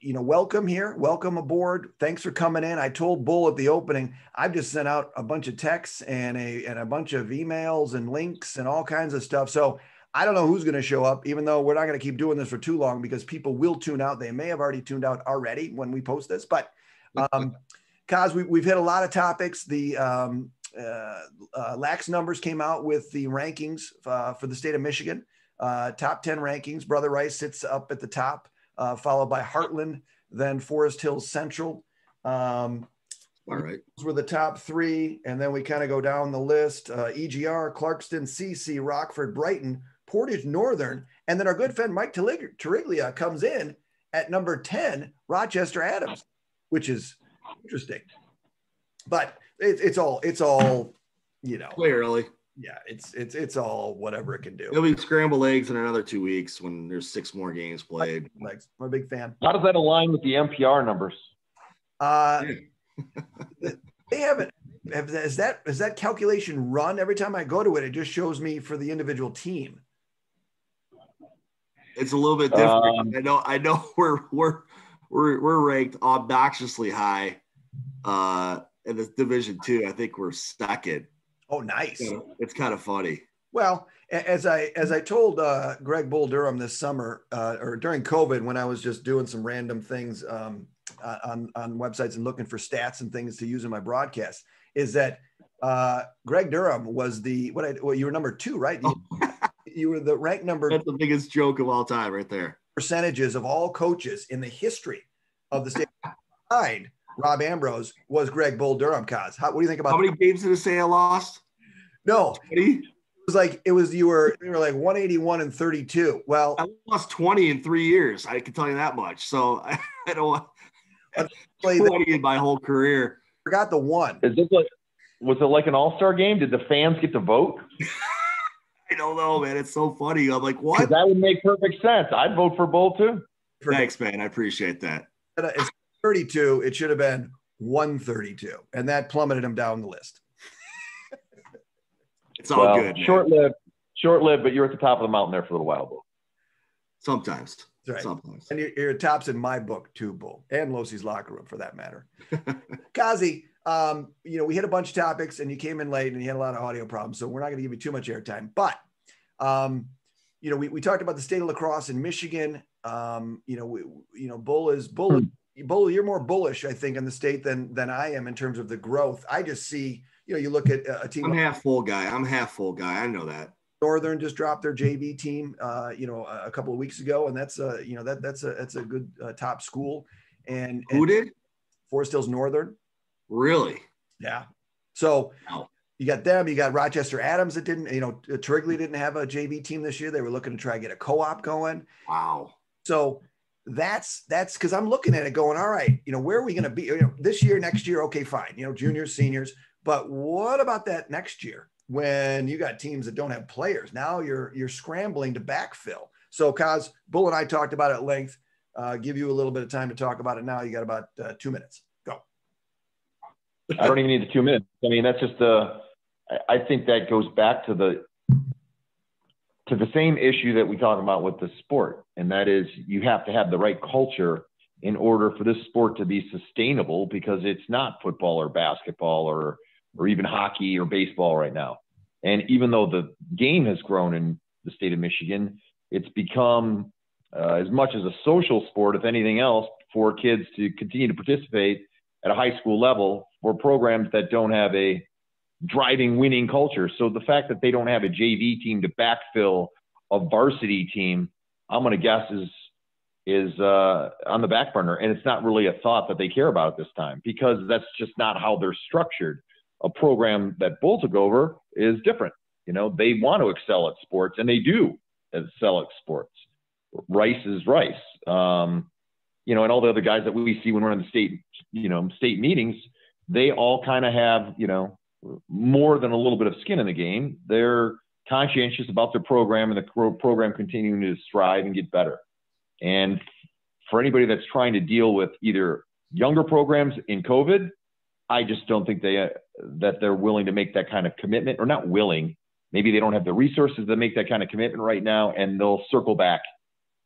you know, welcome here, welcome aboard. Thanks for coming in. I told Bull at the opening, I've just sent out a bunch of texts and a and a bunch of emails and links and all kinds of stuff. So I don't know who's going to show up, even though we're not going to keep doing this for too long because people will tune out. They may have already tuned out already when we post this, but um, Kaz, we, we've hit a lot of topics. The um, uh, uh, LaxNumbers came out with the rankings uh, for the state of Michigan. Uh, top 10 rankings. Brother Rice sits up at the top, uh, followed by Hartland, then Forest Hills Central. Um, All right. Those were the top three. And then we kind of go down the list uh, EGR, Clarkston, CC, Rockford, Brighton, Portage Northern. And then our good friend Mike Tariglia comes in at number 10, Rochester Adams, which is interesting. But it, it's all it's all you know clearly yeah it's it's it's all whatever it can do. It'll be scrambled eggs in another two weeks when there's six more games played. legs i'm a big fan. How does that align with the mpr numbers? Uh (laughs) they haven't have, is that is that calculation run every time i go to it? It just shows me for the individual team. It's a little bit different. Um, i know i know (laughs) we're we're we're, we're ranked obnoxiously high uh in the division two. I think we're second. Oh, nice. It's kind of, it's kind of funny. Well, as I as I told uh, Greg Bull Durham this summer uh, or during COVID when I was just doing some random things um, on on websites and looking for stats and things to use in my broadcast, is that uh, Greg Durham was the what I well you were number two right you, (laughs) you were the rank number. That's the biggest joke of all time right there. Percentages of all coaches in the history of the state (laughs) Rob Ambrose was Greg Bull Durham. Cause how, what do you think about? How many games did it say I lost? No, 20? it was like it was you were you were like 181 and 32. Well, I lost 20 in three years. I can tell you that much. So I, (laughs) I don't want 20 that. in my whole career. Forgot the one. Is this like was it like an all-star game? Did the fans get to vote? (laughs) I don't know, man. It's so funny. I'm like, what? That would make perfect sense. I'd vote for Bull too. Thanks, man. I appreciate that. It's 32, it should have been 132. And that plummeted him down the list. (laughs) it's all well, good. Short lived, short lived, but you're at the top of the mountain there for a little while, Bull. Sometimes. Right. Sometimes. And you're, you're tops in my book too, Bull, and Locy's locker room for that matter. (laughs) Kazi, um, you know, we hit a bunch of topics and you came in late and you had a lot of audio problems. So we're not going to give you too much airtime. But, um, you know, we, we talked about the state of lacrosse in Michigan. Um, you know, we, you know, Bull is Bull hmm. Bull, you're more bullish, I think, in the state than than I am in terms of the growth. I just see, you know, you look at a team. I'm half full guy. I'm half full guy. I know that. Northern just dropped their JV team, uh, you know, a couple of weeks ago, and that's a, you know, that that's a that's a good uh, top school. And who did? Forest Hills Northern. Really? Yeah. So wow. you got them. You got Rochester Adams that didn't, you know, Trigly didn't have a JV team this year. They were looking to try to get a co-op going. Wow. So that's that's because I'm looking at it going, all right, you know, where are we going to be? You know, this year, next year, okay, fine, you know, juniors, seniors, but what about that next year when you got teams that don't have players? Now you're you're scrambling to backfill. So, Kaz, Bull and I talked about it at length. Uh, give you a little bit of time to talk about it now. You got about uh, two minutes. Go. I don't even need the two minutes. I mean, that's just uh, I think that goes back to the to the same issue that we talk about with the sport, and that is you have to have the right culture in order for this sport to be sustainable because it's not football or basketball or or even hockey or baseball right now. And even though the game has grown in the state of Michigan, it's become uh, as much as a social sport, if anything else, for kids to continue to participate at a high school level for programs that don't have a driving winning culture. So the fact that they don't have a JV team to backfill a varsity team, I'm going to guess is is uh, on the back burner, and it's not really a thought that they care about at this time because that's just not how they're structured. A program that Bull took over is different. You know, they want to excel at sports, and they do excel at sports. Rice is Rice. Um, you know, and all the other guys that we see when we're in the state, you know, state meetings, they all kind of have, you know, more than a little bit of skin in the game. They're conscientious about their program and the program continuing to strive and get better. And for anybody that's trying to deal with either younger programs in COVID, I just don't think they uh, that they're willing to make that kind of commitment, or not willing. Maybe they don't have the resources to make that kind of commitment right now, and they'll circle back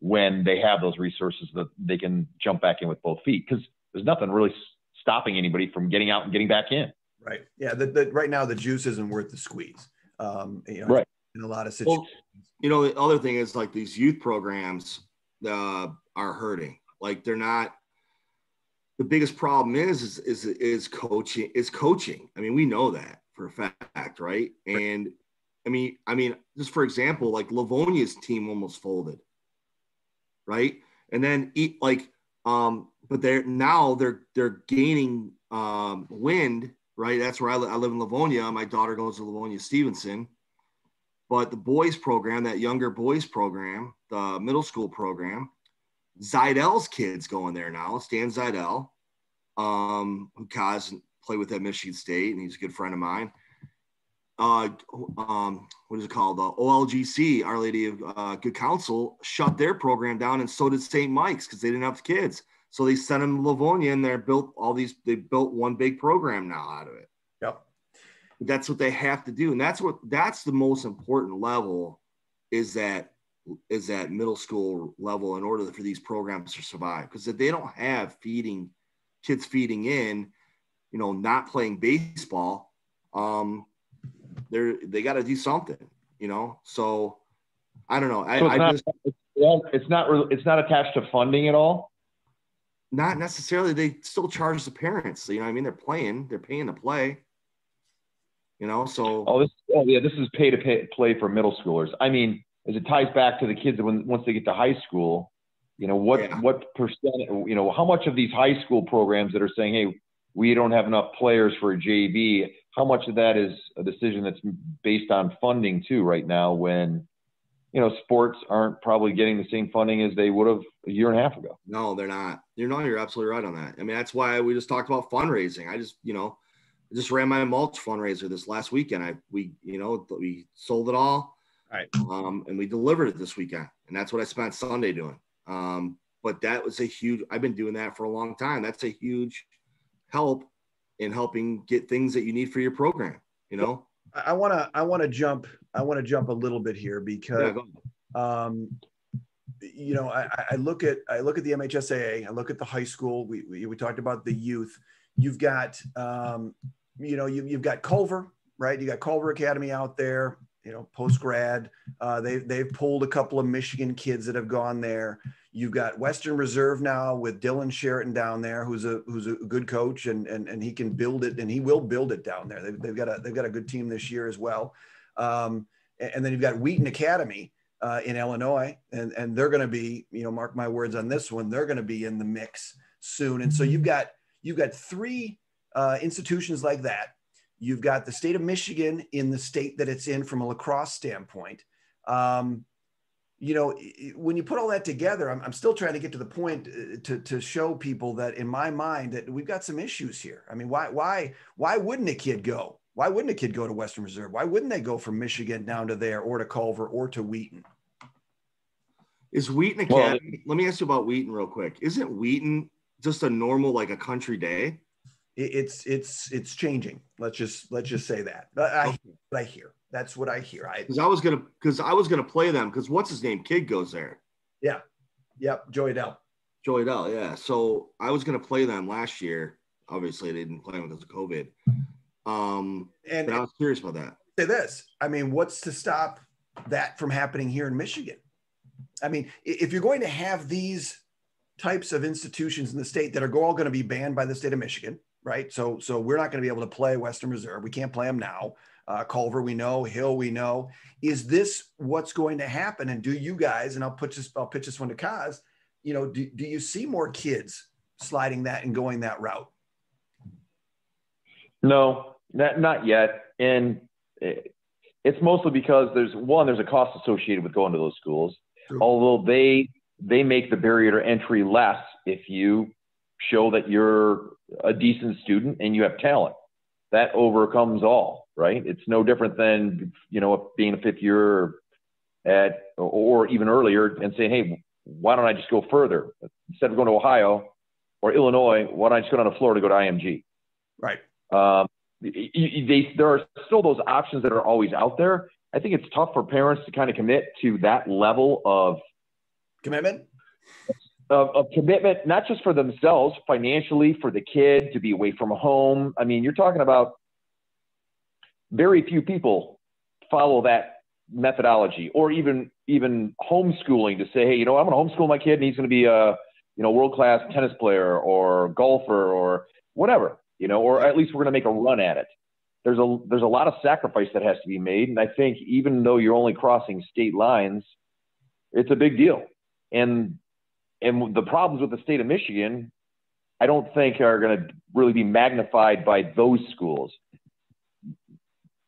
when they have those resources that they can jump back in with both feet. Because there's nothing really stopping anybody from getting out and getting back in. Right. Yeah. The, the, right now, the juice isn't worth the squeeze. Um, you know, right. In a lot of situations. Well, you know, the other thing is like these youth programs uh, are hurting. Like they're not. The biggest problem is is is, is coaching. Is coaching. I mean, we know that for a fact, right? And I mean, I mean, just for example, like Livonia's team almost folded, right? And then eat like, um, but they're now they're they're gaining um, wind, right? That's where I, li- I live in Livonia. My daughter goes to Livonia Stevenson, but the boys program, that younger boys program, the middle school program, Zeidel's kids going there now. Stan Zeidel, um, who Kaz played with at Michigan State, and he's a good friend of mine. Uh, um, what is it called? The OLGC, Our Lady of uh, Good Counsel, shut their program down, and so did St. Mike's because they didn't have the kids. So they sent them to Livonia, and they're built all these. They built one big program now out of it. That's what they have to do, and that's what that's the most important level. Is that is that middle school level in order for these programs to survive. Because if they don't have feeding kids feeding in you know not playing baseball um they're they got to do something you know? So i don't know. I, so it's, I not, just, it's not it's not attached to funding at all? Not necessarily. They still charge the parents you know i mean? They're playing they're paying to play you know so. Oh this oh yeah this is pay to pay play for middle schoolers. I mean as it ties back to the kids when once they get to high school, you know what yeah. what percent you know how much of these high school programs that are saying hey we don't have enough players for a JV how much of that is a decision that's based on funding too right now when you know sports aren't probably getting the same funding as they would have a year and a half ago? No they're not. You're not you're absolutely right on that. I mean that's why we just talked about fundraising. I just you know I just ran my mulch fundraiser this last weekend i we you know we sold it all Right. Um, and we delivered it this weekend, and that's what I spent Sunday doing. Um, but that was a huge. I've been doing that for a long time. That's a huge help in helping get things that you need for your program. You know. I want to. I want to jump. I want to jump a little bit here because. Yeah, um, you know, I, I, look at I look at the MHSAA. I look at the high school. We we, we talked about the youth. You've got um, you know you, you've got Culver, right? You got Culver Academy out there you know, post grad. Uh, they they've pulled a couple of Michigan kids that have gone there. You've got Western Reserve now with Dylan Sheraton down there, who's a who's a good coach and and and he can build it and he will build it down there. They've, they've got a they've got a good team this year as well. Um, and then you've got Wheaton Academy uh, in Illinois, and and they're going to be you know mark my words on this one, they're going to be in the mix soon. And so you've got you've got three uh, institutions like that You've got the state of Michigan in the state that it's in from a lacrosse standpoint. Um, you know, when you put all that together, I'm, I'm still trying to get to the point uh, to, to show people that in my mind that we've got some issues here. I mean, why, why, why wouldn't a kid go? Why wouldn't a kid go to Western Reserve? Why wouldn't they go from Michigan down to there or to Culver or to Wheaton? Is Wheaton Academy? Well, let me ask you about Wheaton real quick. Isn't Wheaton just a normal like a country day? It's it's it's changing. Let's just let's just say that. I, okay. I hear. That's what I hear. I because I was gonna because I was gonna play them because what's his name? Kid goes there. Yeah. Yep. Joey Dell. Joey Dell. Yeah. So I was gonna play them last year. Obviously, they didn't play them because of COVID. Um, and I was curious about that. Say this. I mean, what's to stop that from happening here in Michigan? I mean, if you're going to have these types of institutions in the state that are all going to be banned by the state of Michigan, right? So so we're not going to be able to play Western Reserve. We can't play them now. Uh, Culver, we know. Hill, we know. Is this what's going to happen? And do you guys? And I'll put this. I'll pitch this one to Kaz. you know, do, do you see more kids sliding that and going that route? No, not, not yet. And it's mostly because there's one, there's a cost associated with going to those schools. True. Although they they make the barrier to entry less if you show that you're a decent student and you have talent. That overcomes all, right? It's no different than you know being a fifth year at or even earlier and saying, hey, why don't I just go further instead of going to Ohio or Illinois? Why don't I just go down to Florida, to go to IMG? Right. Um, they, there are still those options that are always out there. I think it's tough for parents to kind of commit to that level of commitment. Of, of, commitment, not just for themselves, financially, for the kid to be away from home. I mean, you're talking about very few people follow that methodology, or even even homeschooling to say, hey, you know, I'm going to homeschool my kid, and he's going to be a you know world class tennis player or golfer or whatever you know, or at least we're going to make a run at it. There's a there's a lot of sacrifice that has to be made, and I think even though you're only crossing state lines, it's a big deal. And and the problems with the state of Michigan, I don't think are going to really be magnified by those schools.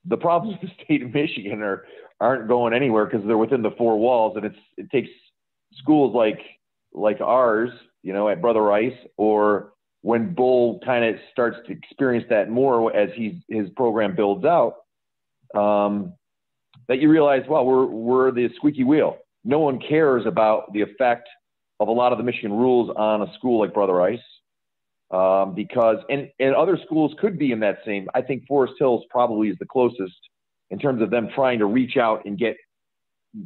The problems with the state of Michigan are aren't going anywhere because they're within the four walls, and it's it takes schools like like ours, you know, at Brother Rice or when Bull kind of starts to experience that more as he his program builds out, um, that you realize, well, we're we're the squeaky wheel. No one cares about the effect of a lot of the Michigan rules on a school like Brother Rice. um, because and and other schools could be in that same. I think Forest Hills probably is the closest in terms of them trying to reach out and get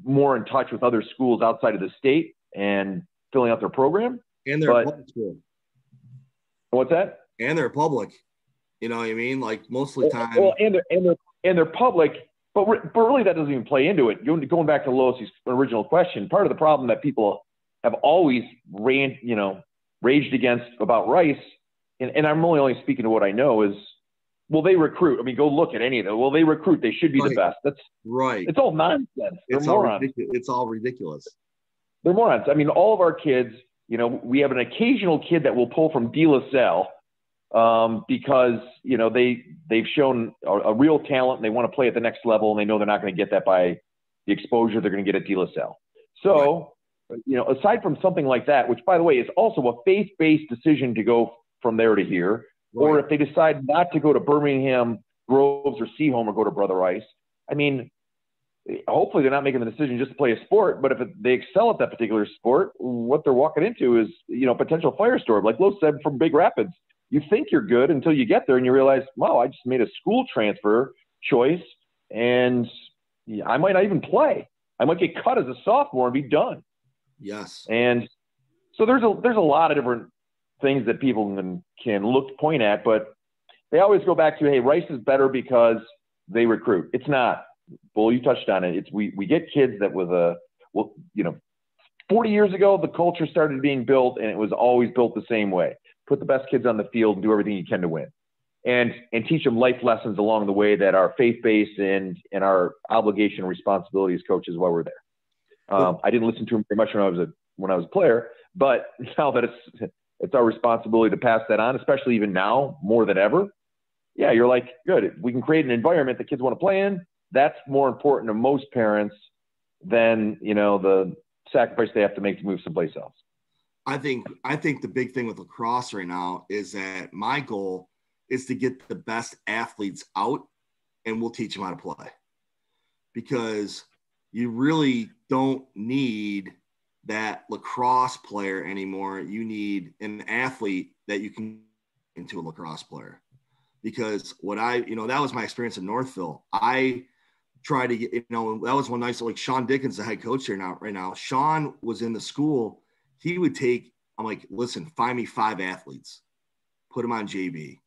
more in touch with other schools outside of the state and filling out their program. And their public school. What's that? And they're public. You know what I mean? Like mostly time. Well, and they're and they're and they're public, but re- but really that doesn't even play into it. Going back to Locy's original question, part of the problem that people have always ran, you know, raged against about Rice, and, and I'm only only speaking to what I know is, well, they recruit. I mean, go look at any of them. Well, they recruit. They should be right. the best. That's right. It's all nonsense. They're it's morons. All ridiculous. It's all ridiculous. They're morons. I mean, all of our kids you know, we have an occasional kid that will pull from De La Salle um, because you know they they've shown a, a, real talent and they want to play at the next level and they know they're not going to get that by the exposure they're going to get at De La Salle. So. You know, aside from something like that, which by the way is also a faith-based decision to go from there to here, right. or if they decide not to go to Birmingham, Groves, or Seaholm or go to Brother Rice, I mean, hopefully they're not making the decision just to play a sport, but if it, they excel at that particular sport, what they're walking into is, you know, potential firestorm. Like Lo said from Big Rapids, you think you're good until you get there and you realize, wow, I just made a school transfer choice and I might not even play. I might get cut as a sophomore and be done. Yes. And so there's a there's a lot of different things that people can can look point at, but they always go back to, hey, Rice is better because they recruit. It's not. Bull, you touched on it. It's we we get kids that with a well, you know, 40 years ago the culture started being built and it was always built the same way. Put the best kids on the field and do everything you can to win. And and teach them life lessons along the way that are faith based and and our obligation and responsibility as coaches while we're there. Um, I didn't listen to him very much when I was a when I was a player, but (laughs) now that it's it's our responsibility to pass that on, especially even now more than ever. Yeah, you're like, good. We can create an environment that kids want to play in that's more important to most parents than you know the sacrifice they have to make to move someplace else. I think I think the big thing with lacrosse right now is that my goal is to get the best athletes out and we'll teach them how to play. Because you really don't need that lacrosse player anymore. You need an athlete that you can into a lacrosse player. Because what I, you know, that was my experience in Northville. I try to get, you know, that was one nice, like Sean Dickens, the head coach here now, right now. Sean was in the school. He would take, I'm like, listen, find me five athletes, put them on JV.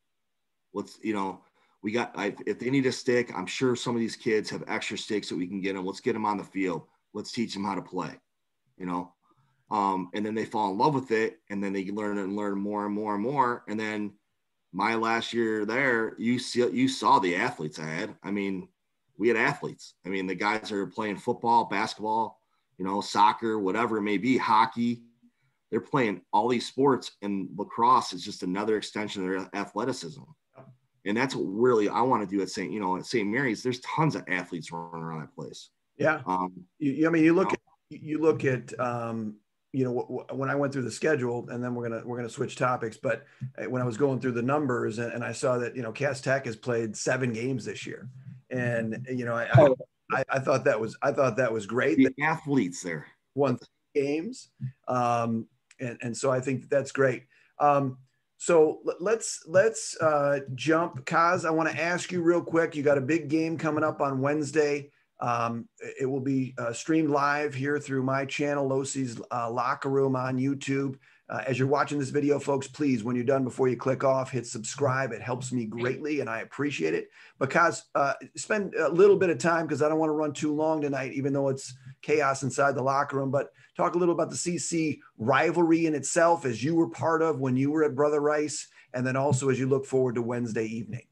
Let's, you know, we got, I, if they need a stick, I'm sure some of these kids have extra sticks that we can get them. Let's get them on the field. Let's teach them how to play, you know? Um, and then they fall in love with it and then they learn and learn more and more and more. And then my last year there, you see, you saw the athletes I had. I mean, we had athletes. I mean, the guys are playing football, basketball, you know, soccer, whatever it may be, hockey. they're playing all these sports, and lacrosse is just another extension of their athleticism. And that's what really I want to do at St. You know at St. Mary's. There's tons of athletes running around that place. Yeah. Um, you, I mean, you look at you look at um, you know when I went through the schedule, and then we're gonna we're gonna switch topics. But uh, when I was going through the numbers, and, and I saw that you know Cass Tech has played seven games this year, and you know I, I, I, I thought that was I thought that was great. The athletes there won games, um, and and so I think that that's great. Um, so let's let's uh, jump, Kaz. I want to ask you real quick. You got a big game coming up on Wednesday. Um, it will be uh, streamed live here through my channel, Locy's uh, Locker Room on YouTube. Uh, as you're watching this video, folks, please, when you're done, before you click off, hit subscribe. It helps me greatly, and I appreciate it. Because uh, spend a little bit of time because I don't want to run too long tonight, even though it's chaos inside the locker room. But talk a little about the CC rivalry in itself, as you were part of when you were at Brother Rice, and then also as you look forward to Wednesday evening.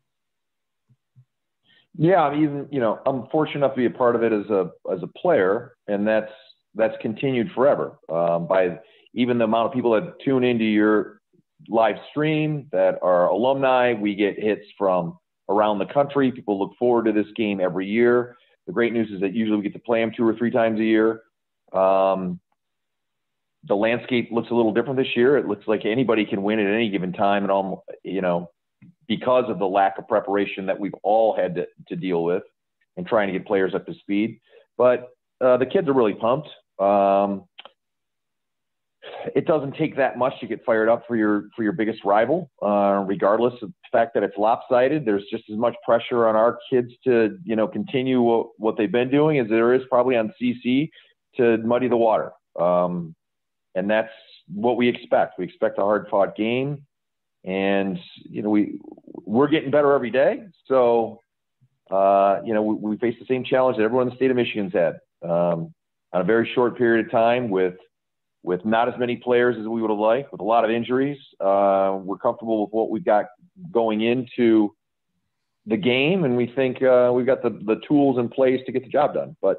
Yeah, I'm even you know I'm fortunate enough to be a part of it as a as a player, and that's that's continued forever um, by even the amount of people that tune into your live stream that are alumni. We get hits from around the country. People look forward to this game every year. The great news is that usually we get to play them two or three times a year. Um, the landscape looks a little different this year. It looks like anybody can win at any given time, and all you know, because of the lack of preparation that we've all had to, to deal with, and trying to get players up to speed. But uh, the kids are really pumped. Um, it doesn't take that much to get fired up for your for your biggest rival, uh, regardless of the fact that it's lopsided. There's just as much pressure on our kids to you know continue what, what they've been doing as there is probably on CC to muddy the water, um, and that's what we expect. We expect a hard fought game, and you know we we're getting better every day. So uh, you know we, we, face the same challenge that everyone in the state of Michigan's had um, on a very short period of time with with not as many players as we would have liked, with a lot of injuries. Uh, we're comfortable with what we've got going into the game, and we think uh, we've got the, the tools in place to get the job done. But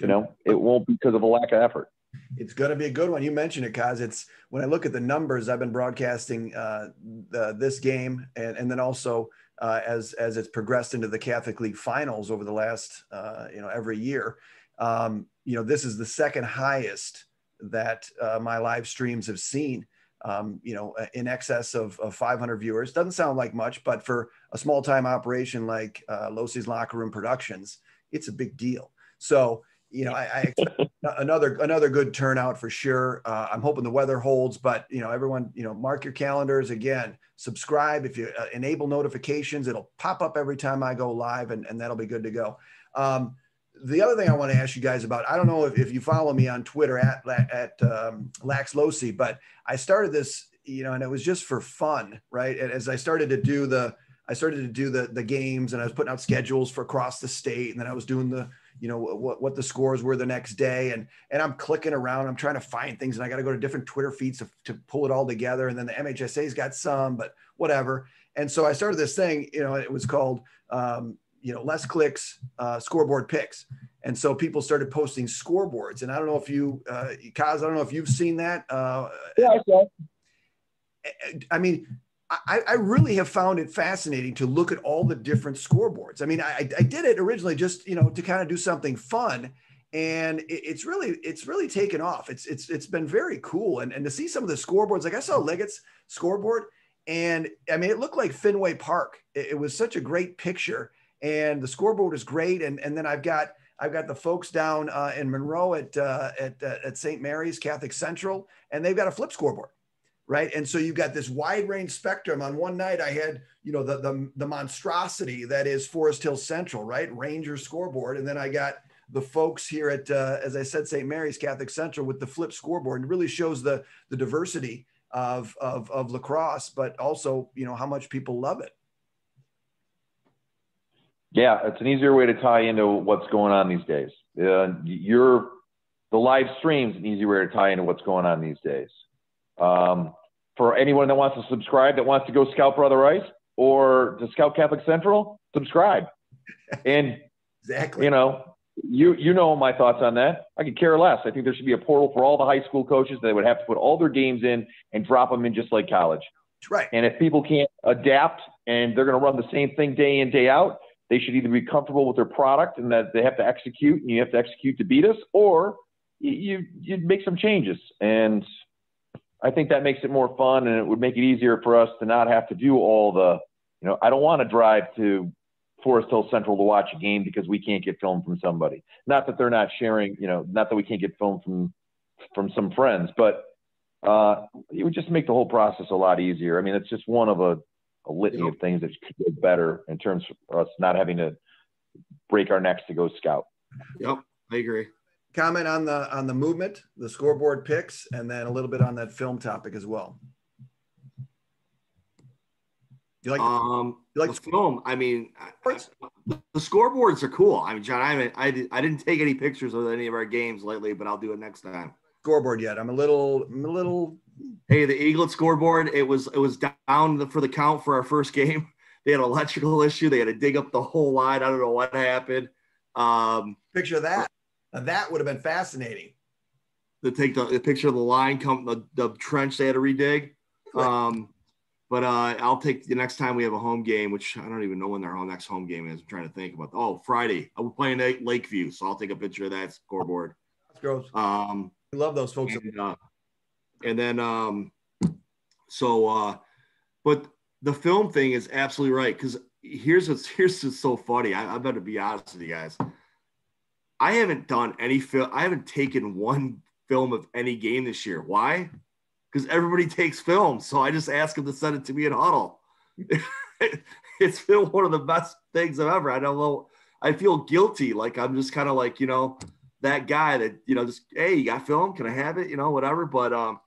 you know, it won't be because of a lack of effort. It's going to be a good one. You mentioned it, Kaz. It's when I look at the numbers, I've been broadcasting uh, the, this game, and, and then also uh, as as it's progressed into the Catholic League finals over the last uh, you know every year. Um, you know, this is the second highest that uh, my live streams have seen. Um, you know, in excess of, of 500 viewers. Doesn't sound like much, but for a small time operation like uh, Locy's Locker Room Productions, it's a big deal. So, you know, I, I expect (laughs) another another good turnout for sure. Uh, I'm hoping the weather holds, but you know, everyone, you know, mark your calendars again. Subscribe if you uh, enable notifications; it'll pop up every time I go live, and, and that'll be good to go. Um, the other thing I want to ask you guys about, I don't know if, if you follow me on Twitter at, at um, Lax Locy, but I started this, you know, and it was just for fun, right? And as I started to do the, I started to do the, the games and I was putting out schedules for across the state. And then I was doing the, you know, what, what the scores were the next day. And, and I'm clicking around, I'm trying to find things and I got to go to different Twitter feeds to, to pull it all together. And then the MHSA's got some, but whatever. And so I started this thing, you know, it was called, um, you know less clicks uh, scoreboard picks and so people started posting scoreboards and i don't know if you uh Kaz, i don't know if you've seen that uh yeah I, saw. I mean I, I really have found it fascinating to look at all the different scoreboards. I mean, I, I did it originally just you know to kind of do something fun, and it, it's really it's really taken off. It's it's it's been very cool, and and to see some of the scoreboards, like I saw Leggett's scoreboard, and I mean, it looked like Fenway Park. It, it was such a great picture, and the scoreboard is great. And and then I've got I've got the folks down uh, in Monroe at uh, at uh, at St. Mary's Catholic Central, and they've got a flip scoreboard, right? And so you've got this wide range spectrum. On one night, I had you know the the, the monstrosity that is Forest Hill Central, right? Ranger scoreboard, and then I got the folks here at, uh, as I said, St. Mary's Catholic Central with the flip scoreboard. And really shows the the diversity of, of of lacrosse, but also you know how much people love it. Yeah, it's an easier way to tie into what's going on these days. Uh, you're the live streams an easy way to tie into what's going on these days. Um, for anyone that wants to subscribe, that wants to go scout Brother Rice or to Scout Catholic Central, subscribe. (laughs) And exactly, you know, you you know my thoughts on that. I could care less. I think there should be a portal for all the high school coaches. They would have to put all their games in and drop them in just like college. That's Right. And if people can't adapt and they're going to run the same thing day in day out, they should either be comfortable with their product and that they have to execute and you have to execute to beat us, or you you make some changes. And I think that makes it more fun and it would make it easier for us to not have to do all the, you know, I don't want to drive to Forest Hill Central to watch a game because we can't get film from somebody. Not that they're not sharing, you know, not that we can't get film from from some friends, but uh, it would just make the whole process a lot easier. I mean, it's just one of a, a litany of things that could get better in terms of us not having to break our necks to go scout. Yep, I agree. Comment on the on the movement, the scoreboard picks, and then a little bit on that film topic as well. You like um you like the film? I mean, I, the scoreboards are cool. I mean, John, I haven't, I, did, I didn't take any pictures of any of our games lately, but I'll do it next time. Scoreboard yet? I'm a little, I'm a little. Hey, the Eaglet scoreboard. It was it was down for the count for our first game. (laughs) They had an electrical issue. They had to dig up the whole line. I don't know what happened. Um, picture that. Now that would have been fascinating. To take the, the picture of the line, come the, the trench they had to redig. Right. Um, but uh, I'll take the next time we have a home game, which I don't even know when their next home game is. I'm trying to think about. Oh, Friday. I'm playing Lakeview, so I'll take a picture of that scoreboard. That's gross. Um, we love those folks. And, uh, and then, um, so, uh, but the film thing is absolutely right because here's what's (laughs) here's what's so funny. I, I better be honest with you guys. I haven't done any film. I haven't taken one film of any game this year. Why? because everybody takes film. So I just ask them to send it to me in Hudl. (laughs) it's been one of the best things I've ever. I don't know. I feel guilty. Like I'm just kind of like, you know, that guy that, you know, just, hey, you got film? Can I have it? You know, whatever. But, um,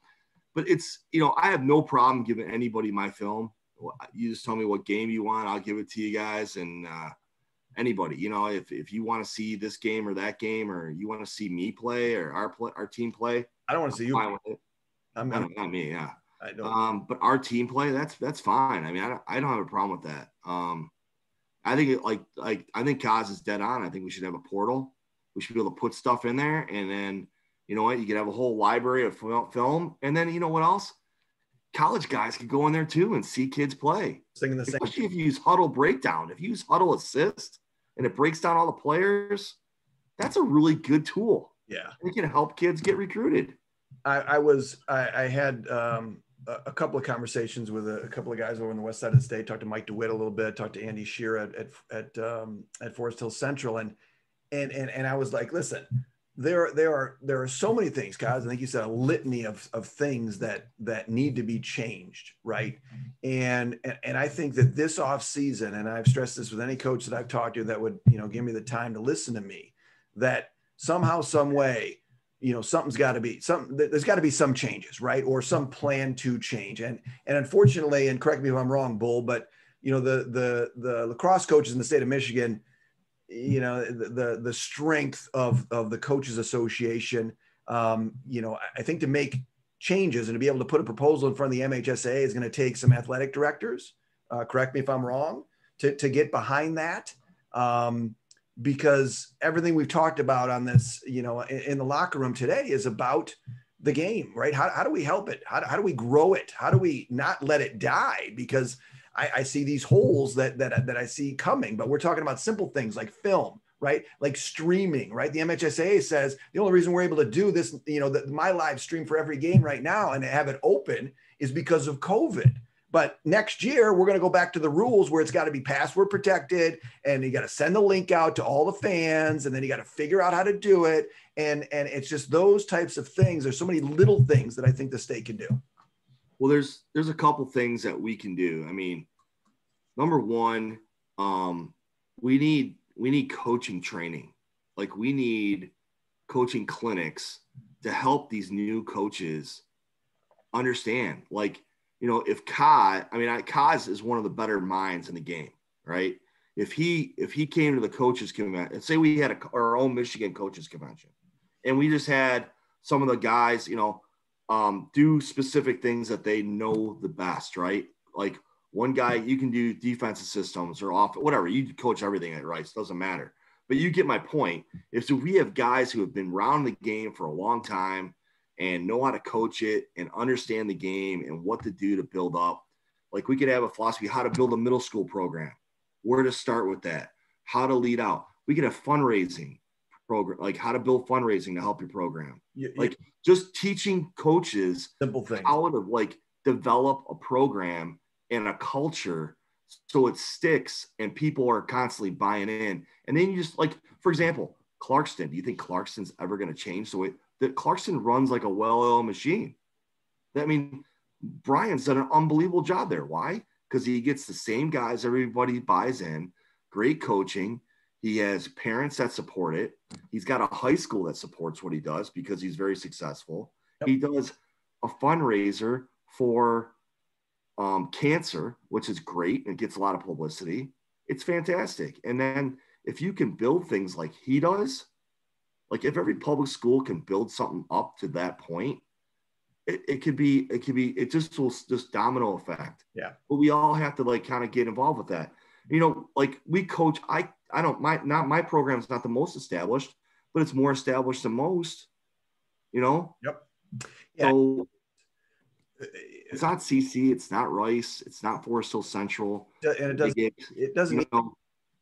but it's, you know, I have no problem giving anybody my film. You just tell me what game you want. I'll give it to you guys. And, uh, anybody, you know, if, if you want to see this game or that game, or you want to see me play or our play, our team play, I don't want to see you. I'm not, not me, yeah. I don't. Um, but our team play, that's that's fine. I mean, I don't, I don't have a problem with that. Um, I think it, like like I think Kaz is dead on. I think we should have a portal. We should be able to put stuff in there, and then you know what, you could have a whole library of film, and then you know what else? College guys could go in there too and see kids play. Singing the same. Especially if you use Hudl breakdown. If you use Hudl assist and it breaks down all the players, that's a really good tool. Yeah, it can help kids get recruited. I, I was I, I had um, a, a, couple of conversations with a, a, couple of guys over on the west side of the state. Talked to Mike DeWitt a little bit. Talked to Andy Shear at at at, um, at Forest Hill Central, and and and and I was like, listen, there there are there are so many things, guys. I think you said a litany of of things that that need to be changed, right? And and, and I think that this off season, and I've stressed this with any coach that I've talked to that would you know give me the time to listen to me, that somehow, some way you know something's got to be some there's got to be some changes right or some plan to change and and unfortunately and correct me if i'm wrong bull but you know the the the lacrosse coaches in the state of michigan you know the the, strength of of the coaches association um, you know i think to make changes and to be able to put a proposal in front of the mhsa is going to take some athletic directors uh, correct me if i'm wrong to, to get behind that um, because everything we've talked about on this, you know, in, in, the locker room today is about the game, right? How, how do we help it? How, how do we grow it? How do we not let it die? Because I, I see these holes that, that, that I see coming, but we're talking about simple things like film, right? Like streaming, right? The MHSA says the only reason we're able to do this, you know, the, my live stream for every game right now and have it open is because of COVID but next year, we're going to go back to the rules where it's got to be password protected and you got to send the link out to all the fans and then you got to figure out how to do it. And, and it's just those types of things. There's so many little things that I think the state can do. Well, there's, there's a couple things that we can do. I mean, number one, um, we need, we need coaching training. Like we need coaching clinics to help these new coaches understand like you know, if Kaz, I mean, Kaz is one of the better minds in the game, right? If he if he came to the coaches convention, and say we had a, our own Michigan coaches convention, and we just had some of the guys, you know, um, do specific things that they know the best, right? Like one guy, you can do defensive systems or off, whatever. You coach everything at Rice, doesn't matter. But you get my point. If so we have guys who have been around the game for a long time and know how to coach it and understand the game and what to do to build up, like we could have a philosophy how to build a middle school program, where to start with that, how to lead out. We could have fundraising program, like how to build fundraising to help your program. You- Like just teaching coaches simple thing. how to like develop a program and a culture so it sticks and people are constantly buying in. And then you just like, for example, Clarkston. Do you think Clarkston's ever going to change? So it that Clarkston runs like a well-oiled machine. I mean, Brian's done an unbelievable job there. Why? Because he gets the same guys, everybody buys in, great coaching. He has parents that support it. He's got a high school that supports what he does because he's very successful. Yep. He does a fundraiser for um, cancer, which is great and gets a lot of publicity. It's fantastic. And then if you can build things like he does, like if every public school can build something up to that point, it, it could be, it could be, it just will just domino effect. Yeah. But we all have to like kind of get involved with that. You know, like we coach, I, I don't, my, not my program's not the most established, but it's more established than most, you know? Yep. Yeah. So it's not CC, it's not Rice, it's not Forest Hill Central. and it doesn't. It, It doesn't. you know,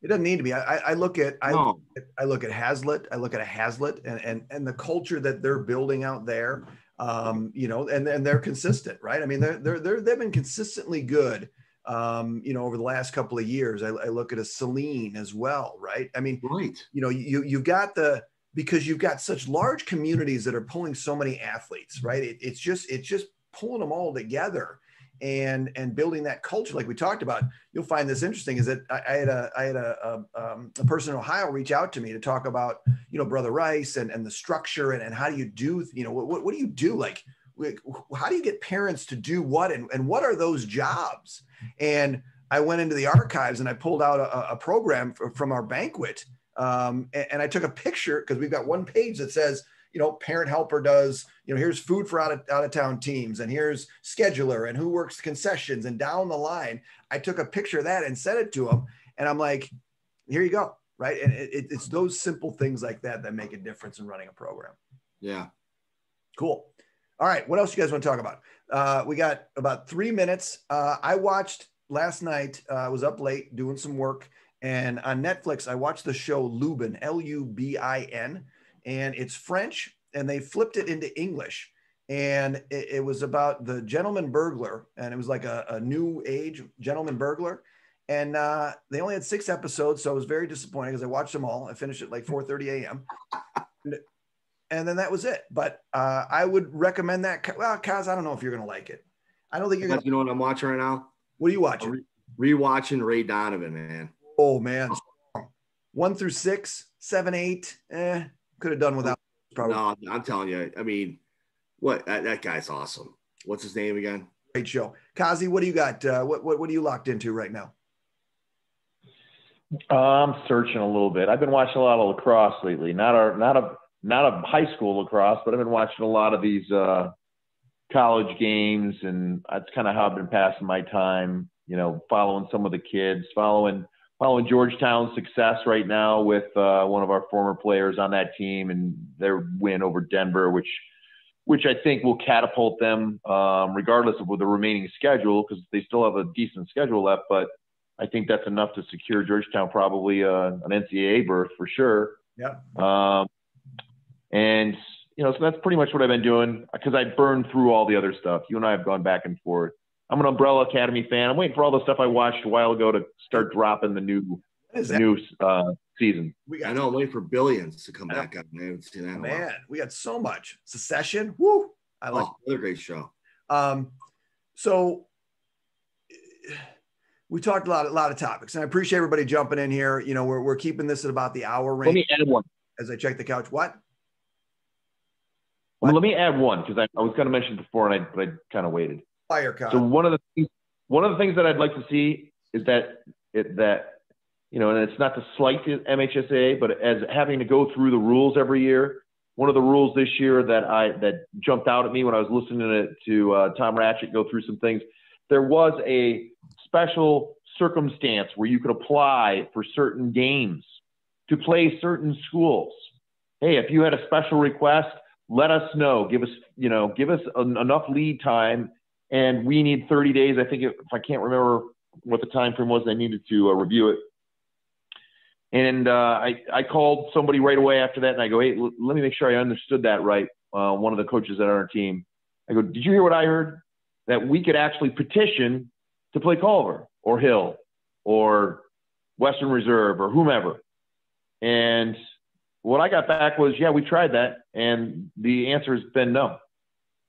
It doesn't need to be. I, I- I look at. I no, I look at Haslett. I look at a Haslett and and and the culture that they're building out there. Um, you know, and and they're consistent, right? I mean, they're they're, they're they've been consistently good. Um, you know, over the last couple of years, I, I look at a Saline as well, right? I mean, right. you know, you you've got the because you've got such large communities that are pulling so many athletes, right? It, it's just it's just pulling them all together and and building that culture like we talked about you'll find this interesting is that i, I had a i had a, a, um, a person in ohio reach out to me to talk about you know brother rice and, and the structure and, and how do you do you know what, what do you do like like, how do you get parents to do what and, and what are those jobs and i went into the archives and i pulled out a, a program f- from our banquet um, and, and i took a picture because we've got one page that says you know, parent helper does, you know, here's food for out of, out of town teams and here's scheduler and who works concessions and down the line. I took a picture of that and sent it to him. And I'm like, here you go. Right. And it- it's those simple things like that that make a difference in running a program. Yeah. Cool. All right. What else you guys want to talk about? Uh, we got about three minutes. Uh, I watched last night. uh, I was up late doing some work, and on Netflix, I watched the show Lubin, L U B I N, and it's French, and they flipped it into English. And it, it was about the gentleman burglar, and it was like a, a new age gentleman burglar. And uh, they only had six episodes, so I was very disappointed because I watched them all. I finished at like 4:30 a.m and then that was it. But uh, I would recommend that. Well, Cos, I don't know if you're going to like it. I don't think you're going to. You know what I'm watching right now? What are you watching? Re- rewatching Ray Donovan, man. Oh man, one through six, seven, eight. Eh, could have done without. Probably No, I'm telling you. I mean, what that, that guy's awesome. What's his name again? great show. Kazi, what do you got? Uh, what, what what are you locked into right now? Uh, I'm searching a little bit. I've been watching a lot of lacrosse lately. Not a not a not a high school lacrosse, but I've been watching a lot of these uh, college games, and that's kind of how I've been passing my time. You know, following some of the kids, following following Georgetown's success right now with uh, one of our former players on that team and their win over Denver, which which I think will catapult them, um, regardless of the remaining schedule, because they still have a decent schedule left. But I think that's enough to secure Georgetown probably uh, an NCAA berth for sure. Yeah. Um, and you know, so that's pretty much what I've been doing because I burned through all the other stuff. You and I have gone back and forth. I'm an Umbrella Academy fan. I'm waiting for all the stuff I watched a while ago to start dropping the new the new uh, season. We got I know. I'm waiting for Billions to come I back up. I haven't seen that man. We got so much secession. Woo! I like. Oh, another great show. Um, so we talked a lot, a lot of topics, and I appreciate everybody jumping in here. You know, we're we're keeping this at about the hour Let range me add one. as I check the couch. What? Well, let me add one because I, I was going to mention before, and I but I kind of waited. Fire couch. So one of the things, one of the things that I'd like to see is that it, that you know, and it's not to slight the MHSAA, but as having to go through the rules every year. One of the rules this year that I that jumped out at me when I was listening to, to uh, Tom Rashid go through some things, there was a special circumstance where you could apply for certain games to play certain schools. Hey, if you had a special request, let us know. Give us, you know, give us an, enough lead time, and we need 30 days. I think if I can't remember what the time frame was, I needed to uh, review it. And uh, I, I called somebody right away after that, and I go, hey, l- let me make sure I understood that right. Uh, one of the coaches on our team. I go, did you hear what I heard? That we could actually petition to play Culver or Hill or Western Reserve or whomever. And what I got back was, yeah, we tried that, and the answer has been no.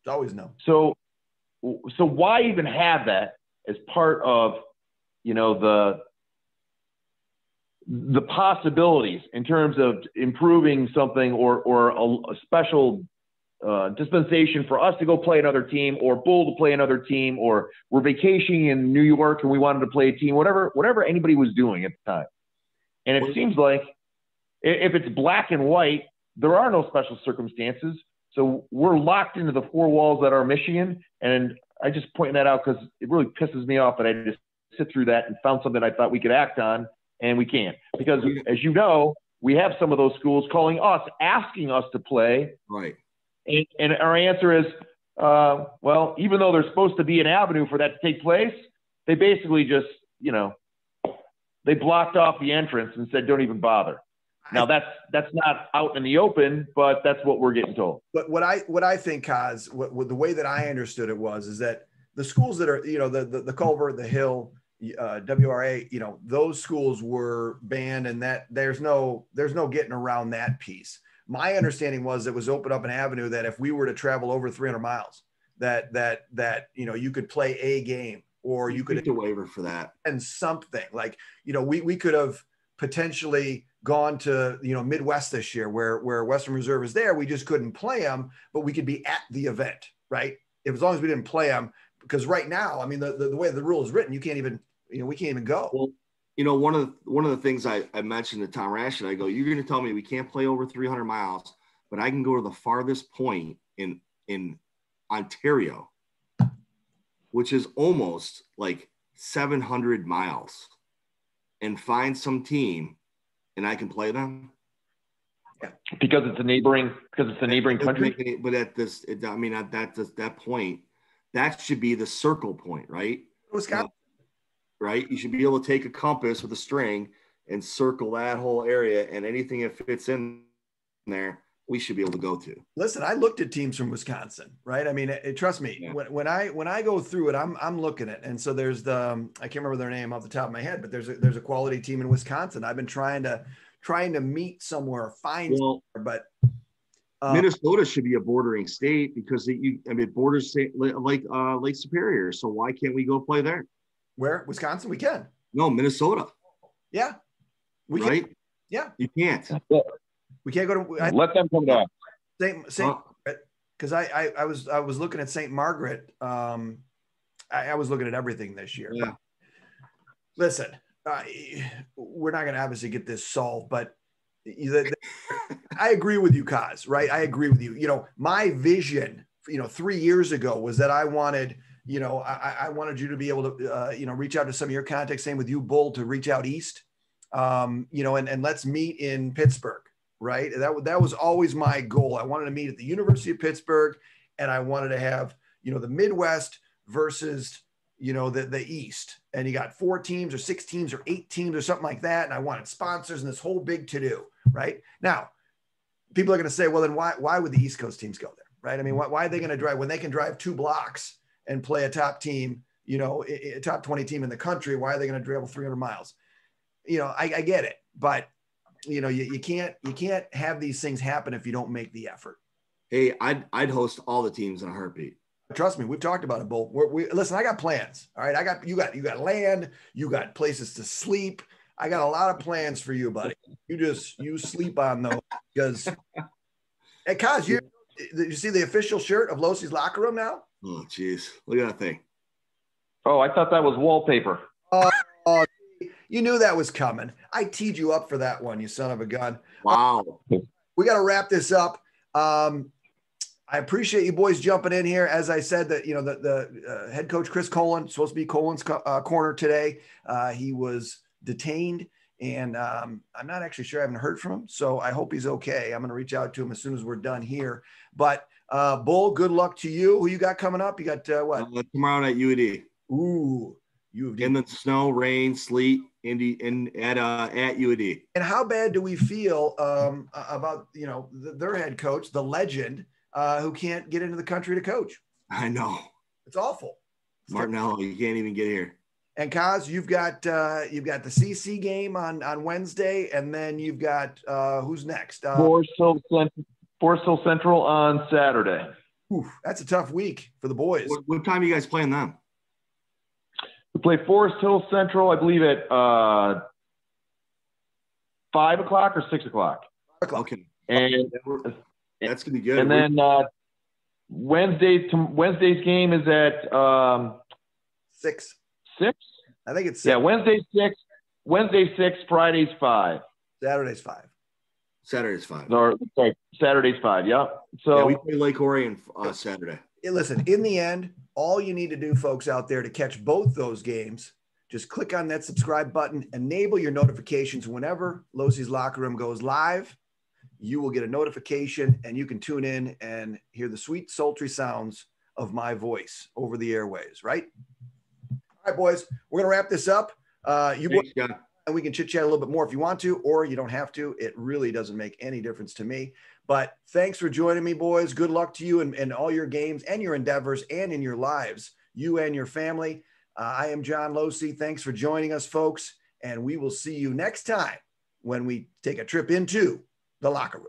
It's always no. So, so why even have that as part of, you know, the the possibilities in terms of improving something or or a, a special uh, dispensation for us to go play another team or Bull to play another team or we're vacationing in New York and we wanted to play a team, whatever whatever anybody was doing at the time. And it seems like if it's black and white, there are no special circumstances. So we're locked into the four walls that are Michigan. And I just point that out because it really pisses me off that I just sit through that and found something I thought we could act on and we can't. Because as you know, we have some of those schools calling us, asking us to play. Right. And, and our answer is, uh, well, even though there's supposed to be an avenue for that to take place, they basically just, you know, they blocked off the entrance and said, don't even bother. Now that's that's not out in the open, but that's what we're getting told. But what I what I think, Cos, what, what the way that I understood it was is that the schools that are you know the the, the Culver, the Hill, uh, WRA, you know those schools were banned, and that there's no there's no getting around that piece. My understanding was it was open up an avenue that if we were to travel over 300 miles, that that that you know you could play a game or you, could get a waiver for that and something like you know we we could have potentially gone to you know Midwest this year, where where Western Reserve is there. We just couldn't play them, but we could be at the event, right? If as long as we didn't play them, because right now, I mean, the, the, the way the rule is written, you can't even you know we can't even go. Well, you know, one of the, one of the things I, I mentioned to Tom Rashid, I go, you're going to tell me we can't play over 300 miles, but I can go to the farthest point in in Ontario, which is almost like 700 miles, and find some team and I can play them? Yeah. Because it's a neighboring because it's a neighboring country. Any, but at this, it, I mean, at that that point, that should be the circle point, right? Wisconsin. Uh, right. You should be able to take a compass with a string and circle that whole area, and anything that fits in there, we should be able to go to. Listen, I looked at teams from Wisconsin, right? I mean, it, trust me, yeah. when, when I when I go through it, I'm I'm looking at, and so there's the um, I can't remember their name off the top of my head, but there's a there's a quality team in Wisconsin. I've been trying to trying to meet somewhere, find well, somewhere, but um, Minnesota should be a bordering state because it, you I mean it borders state, like uh, Lake Superior. So why can't we go play there? Where Wisconsin? We can. No, Minnesota. Yeah, we right. Can. Yeah, you can't. We can't go to. I, Let them come down. Saint Saint because I, I, I was I was looking at Saint Margaret. Um, I, I was looking at everything this year. Yeah. Listen, uh, we're not going to obviously get this solved, but I agree with you, Cos. Right? I agree with you. You know, my vision, you know, three years ago was that I wanted you know, I, I, wanted you to be able to, uh, you know, reach out to some of your contacts. Same with you, Bull, to reach out east, um, you know, and, and let's meet in Pittsburgh right? That, that was always my goal. I wanted to meet at the University of Pittsburgh and I wanted to have, you know, the Midwest versus, you know, the, the East. And you got four teams or six teams or eight teams or something like that. And I wanted sponsors and this whole big to do, right? Now, people are going to say, well, then why, why would the East Coast teams go there, right? I mean, why, why are they going to drive when they can drive two blocks and play a top team, you know, a top 20 team in the country? Why are they going to travel 300 miles? You know, I, I get it, but you know, you, you can't you can't have these things happen if you don't make the effort. Hey, I'd I'd host all the teams in a heartbeat. Trust me, we've talked about it, Bull. We're, we listen. I got plans. All right, I got you got you got land. You got places to sleep. I got a lot of plans for you, buddy. You just you sleep on those because. (laughs) Hey, Cos, you you see the official shirt of Locy's locker room now? Oh, jeez, look at that thing. Oh, I thought that was wallpaper. You knew that was coming. I teed you up for that one, you son of a gun. Wow. we got to wrap this up. Um, I appreciate you boys jumping in here. As I said, that you know the the uh, head coach Chris Colin supposed to be Colin's co- uh, corner today. Uh, he was detained And um, I'm not actually sure. I haven't heard from him. So I hope he's okay. I'm going to reach out to him as soon as we're done here. But uh, Bull, good luck to you. Who you got coming up? You got uh, what? Uh, tomorrow at UD. Ooh, UD. In the snow, rain, sleet, Indy, in at uh, at UD. And how bad do we feel um, about you know the, their head coach, the legend, uh, who can't get into the country to coach? I know it's awful. Martinello, you can't even get here. And Cos, you've got uh, you've got the CC game on on Wednesday, and then you've got uh, who's next? Uh, Forest Hill, Central, Forest Hill Central on Saturday. Oof, that's a tough week for the boys. What, what, time are you guys playing them? We play Forest Hill Central, I believe, at uh, five o'clock or six o'clock. Okay. And that's gonna be good. And then uh, Wednesday, Wednesday's game is at um, six six. I think it's six. yeah Wednesday six, Wednesday six, Friday's five, Saturday's five. Saturday's five. Or sorry, Saturday's five. Yep. So yeah, we play Lake Orion uh, Saturday. Listen, in the end, all you need to do, folks out there, to catch both those games, just click on that subscribe button, enable your notifications whenever Locy's Locker Room goes live. You will get a notification, and you can tune in and hear the sweet, sultry sounds of my voice over the airways. Right. All right, boys, we're going to wrap this up. Uh, you boys, and we can chit chat a little bit more if you want to, or you don't have to. It really doesn't make any difference to me. But thanks for joining me, boys. Good luck to you in, in all your games and your endeavors and in your lives, you and your family. Uh, I am John Locy. Thanks for joining us, folks. And we will see you next time when we take a trip into the locker room.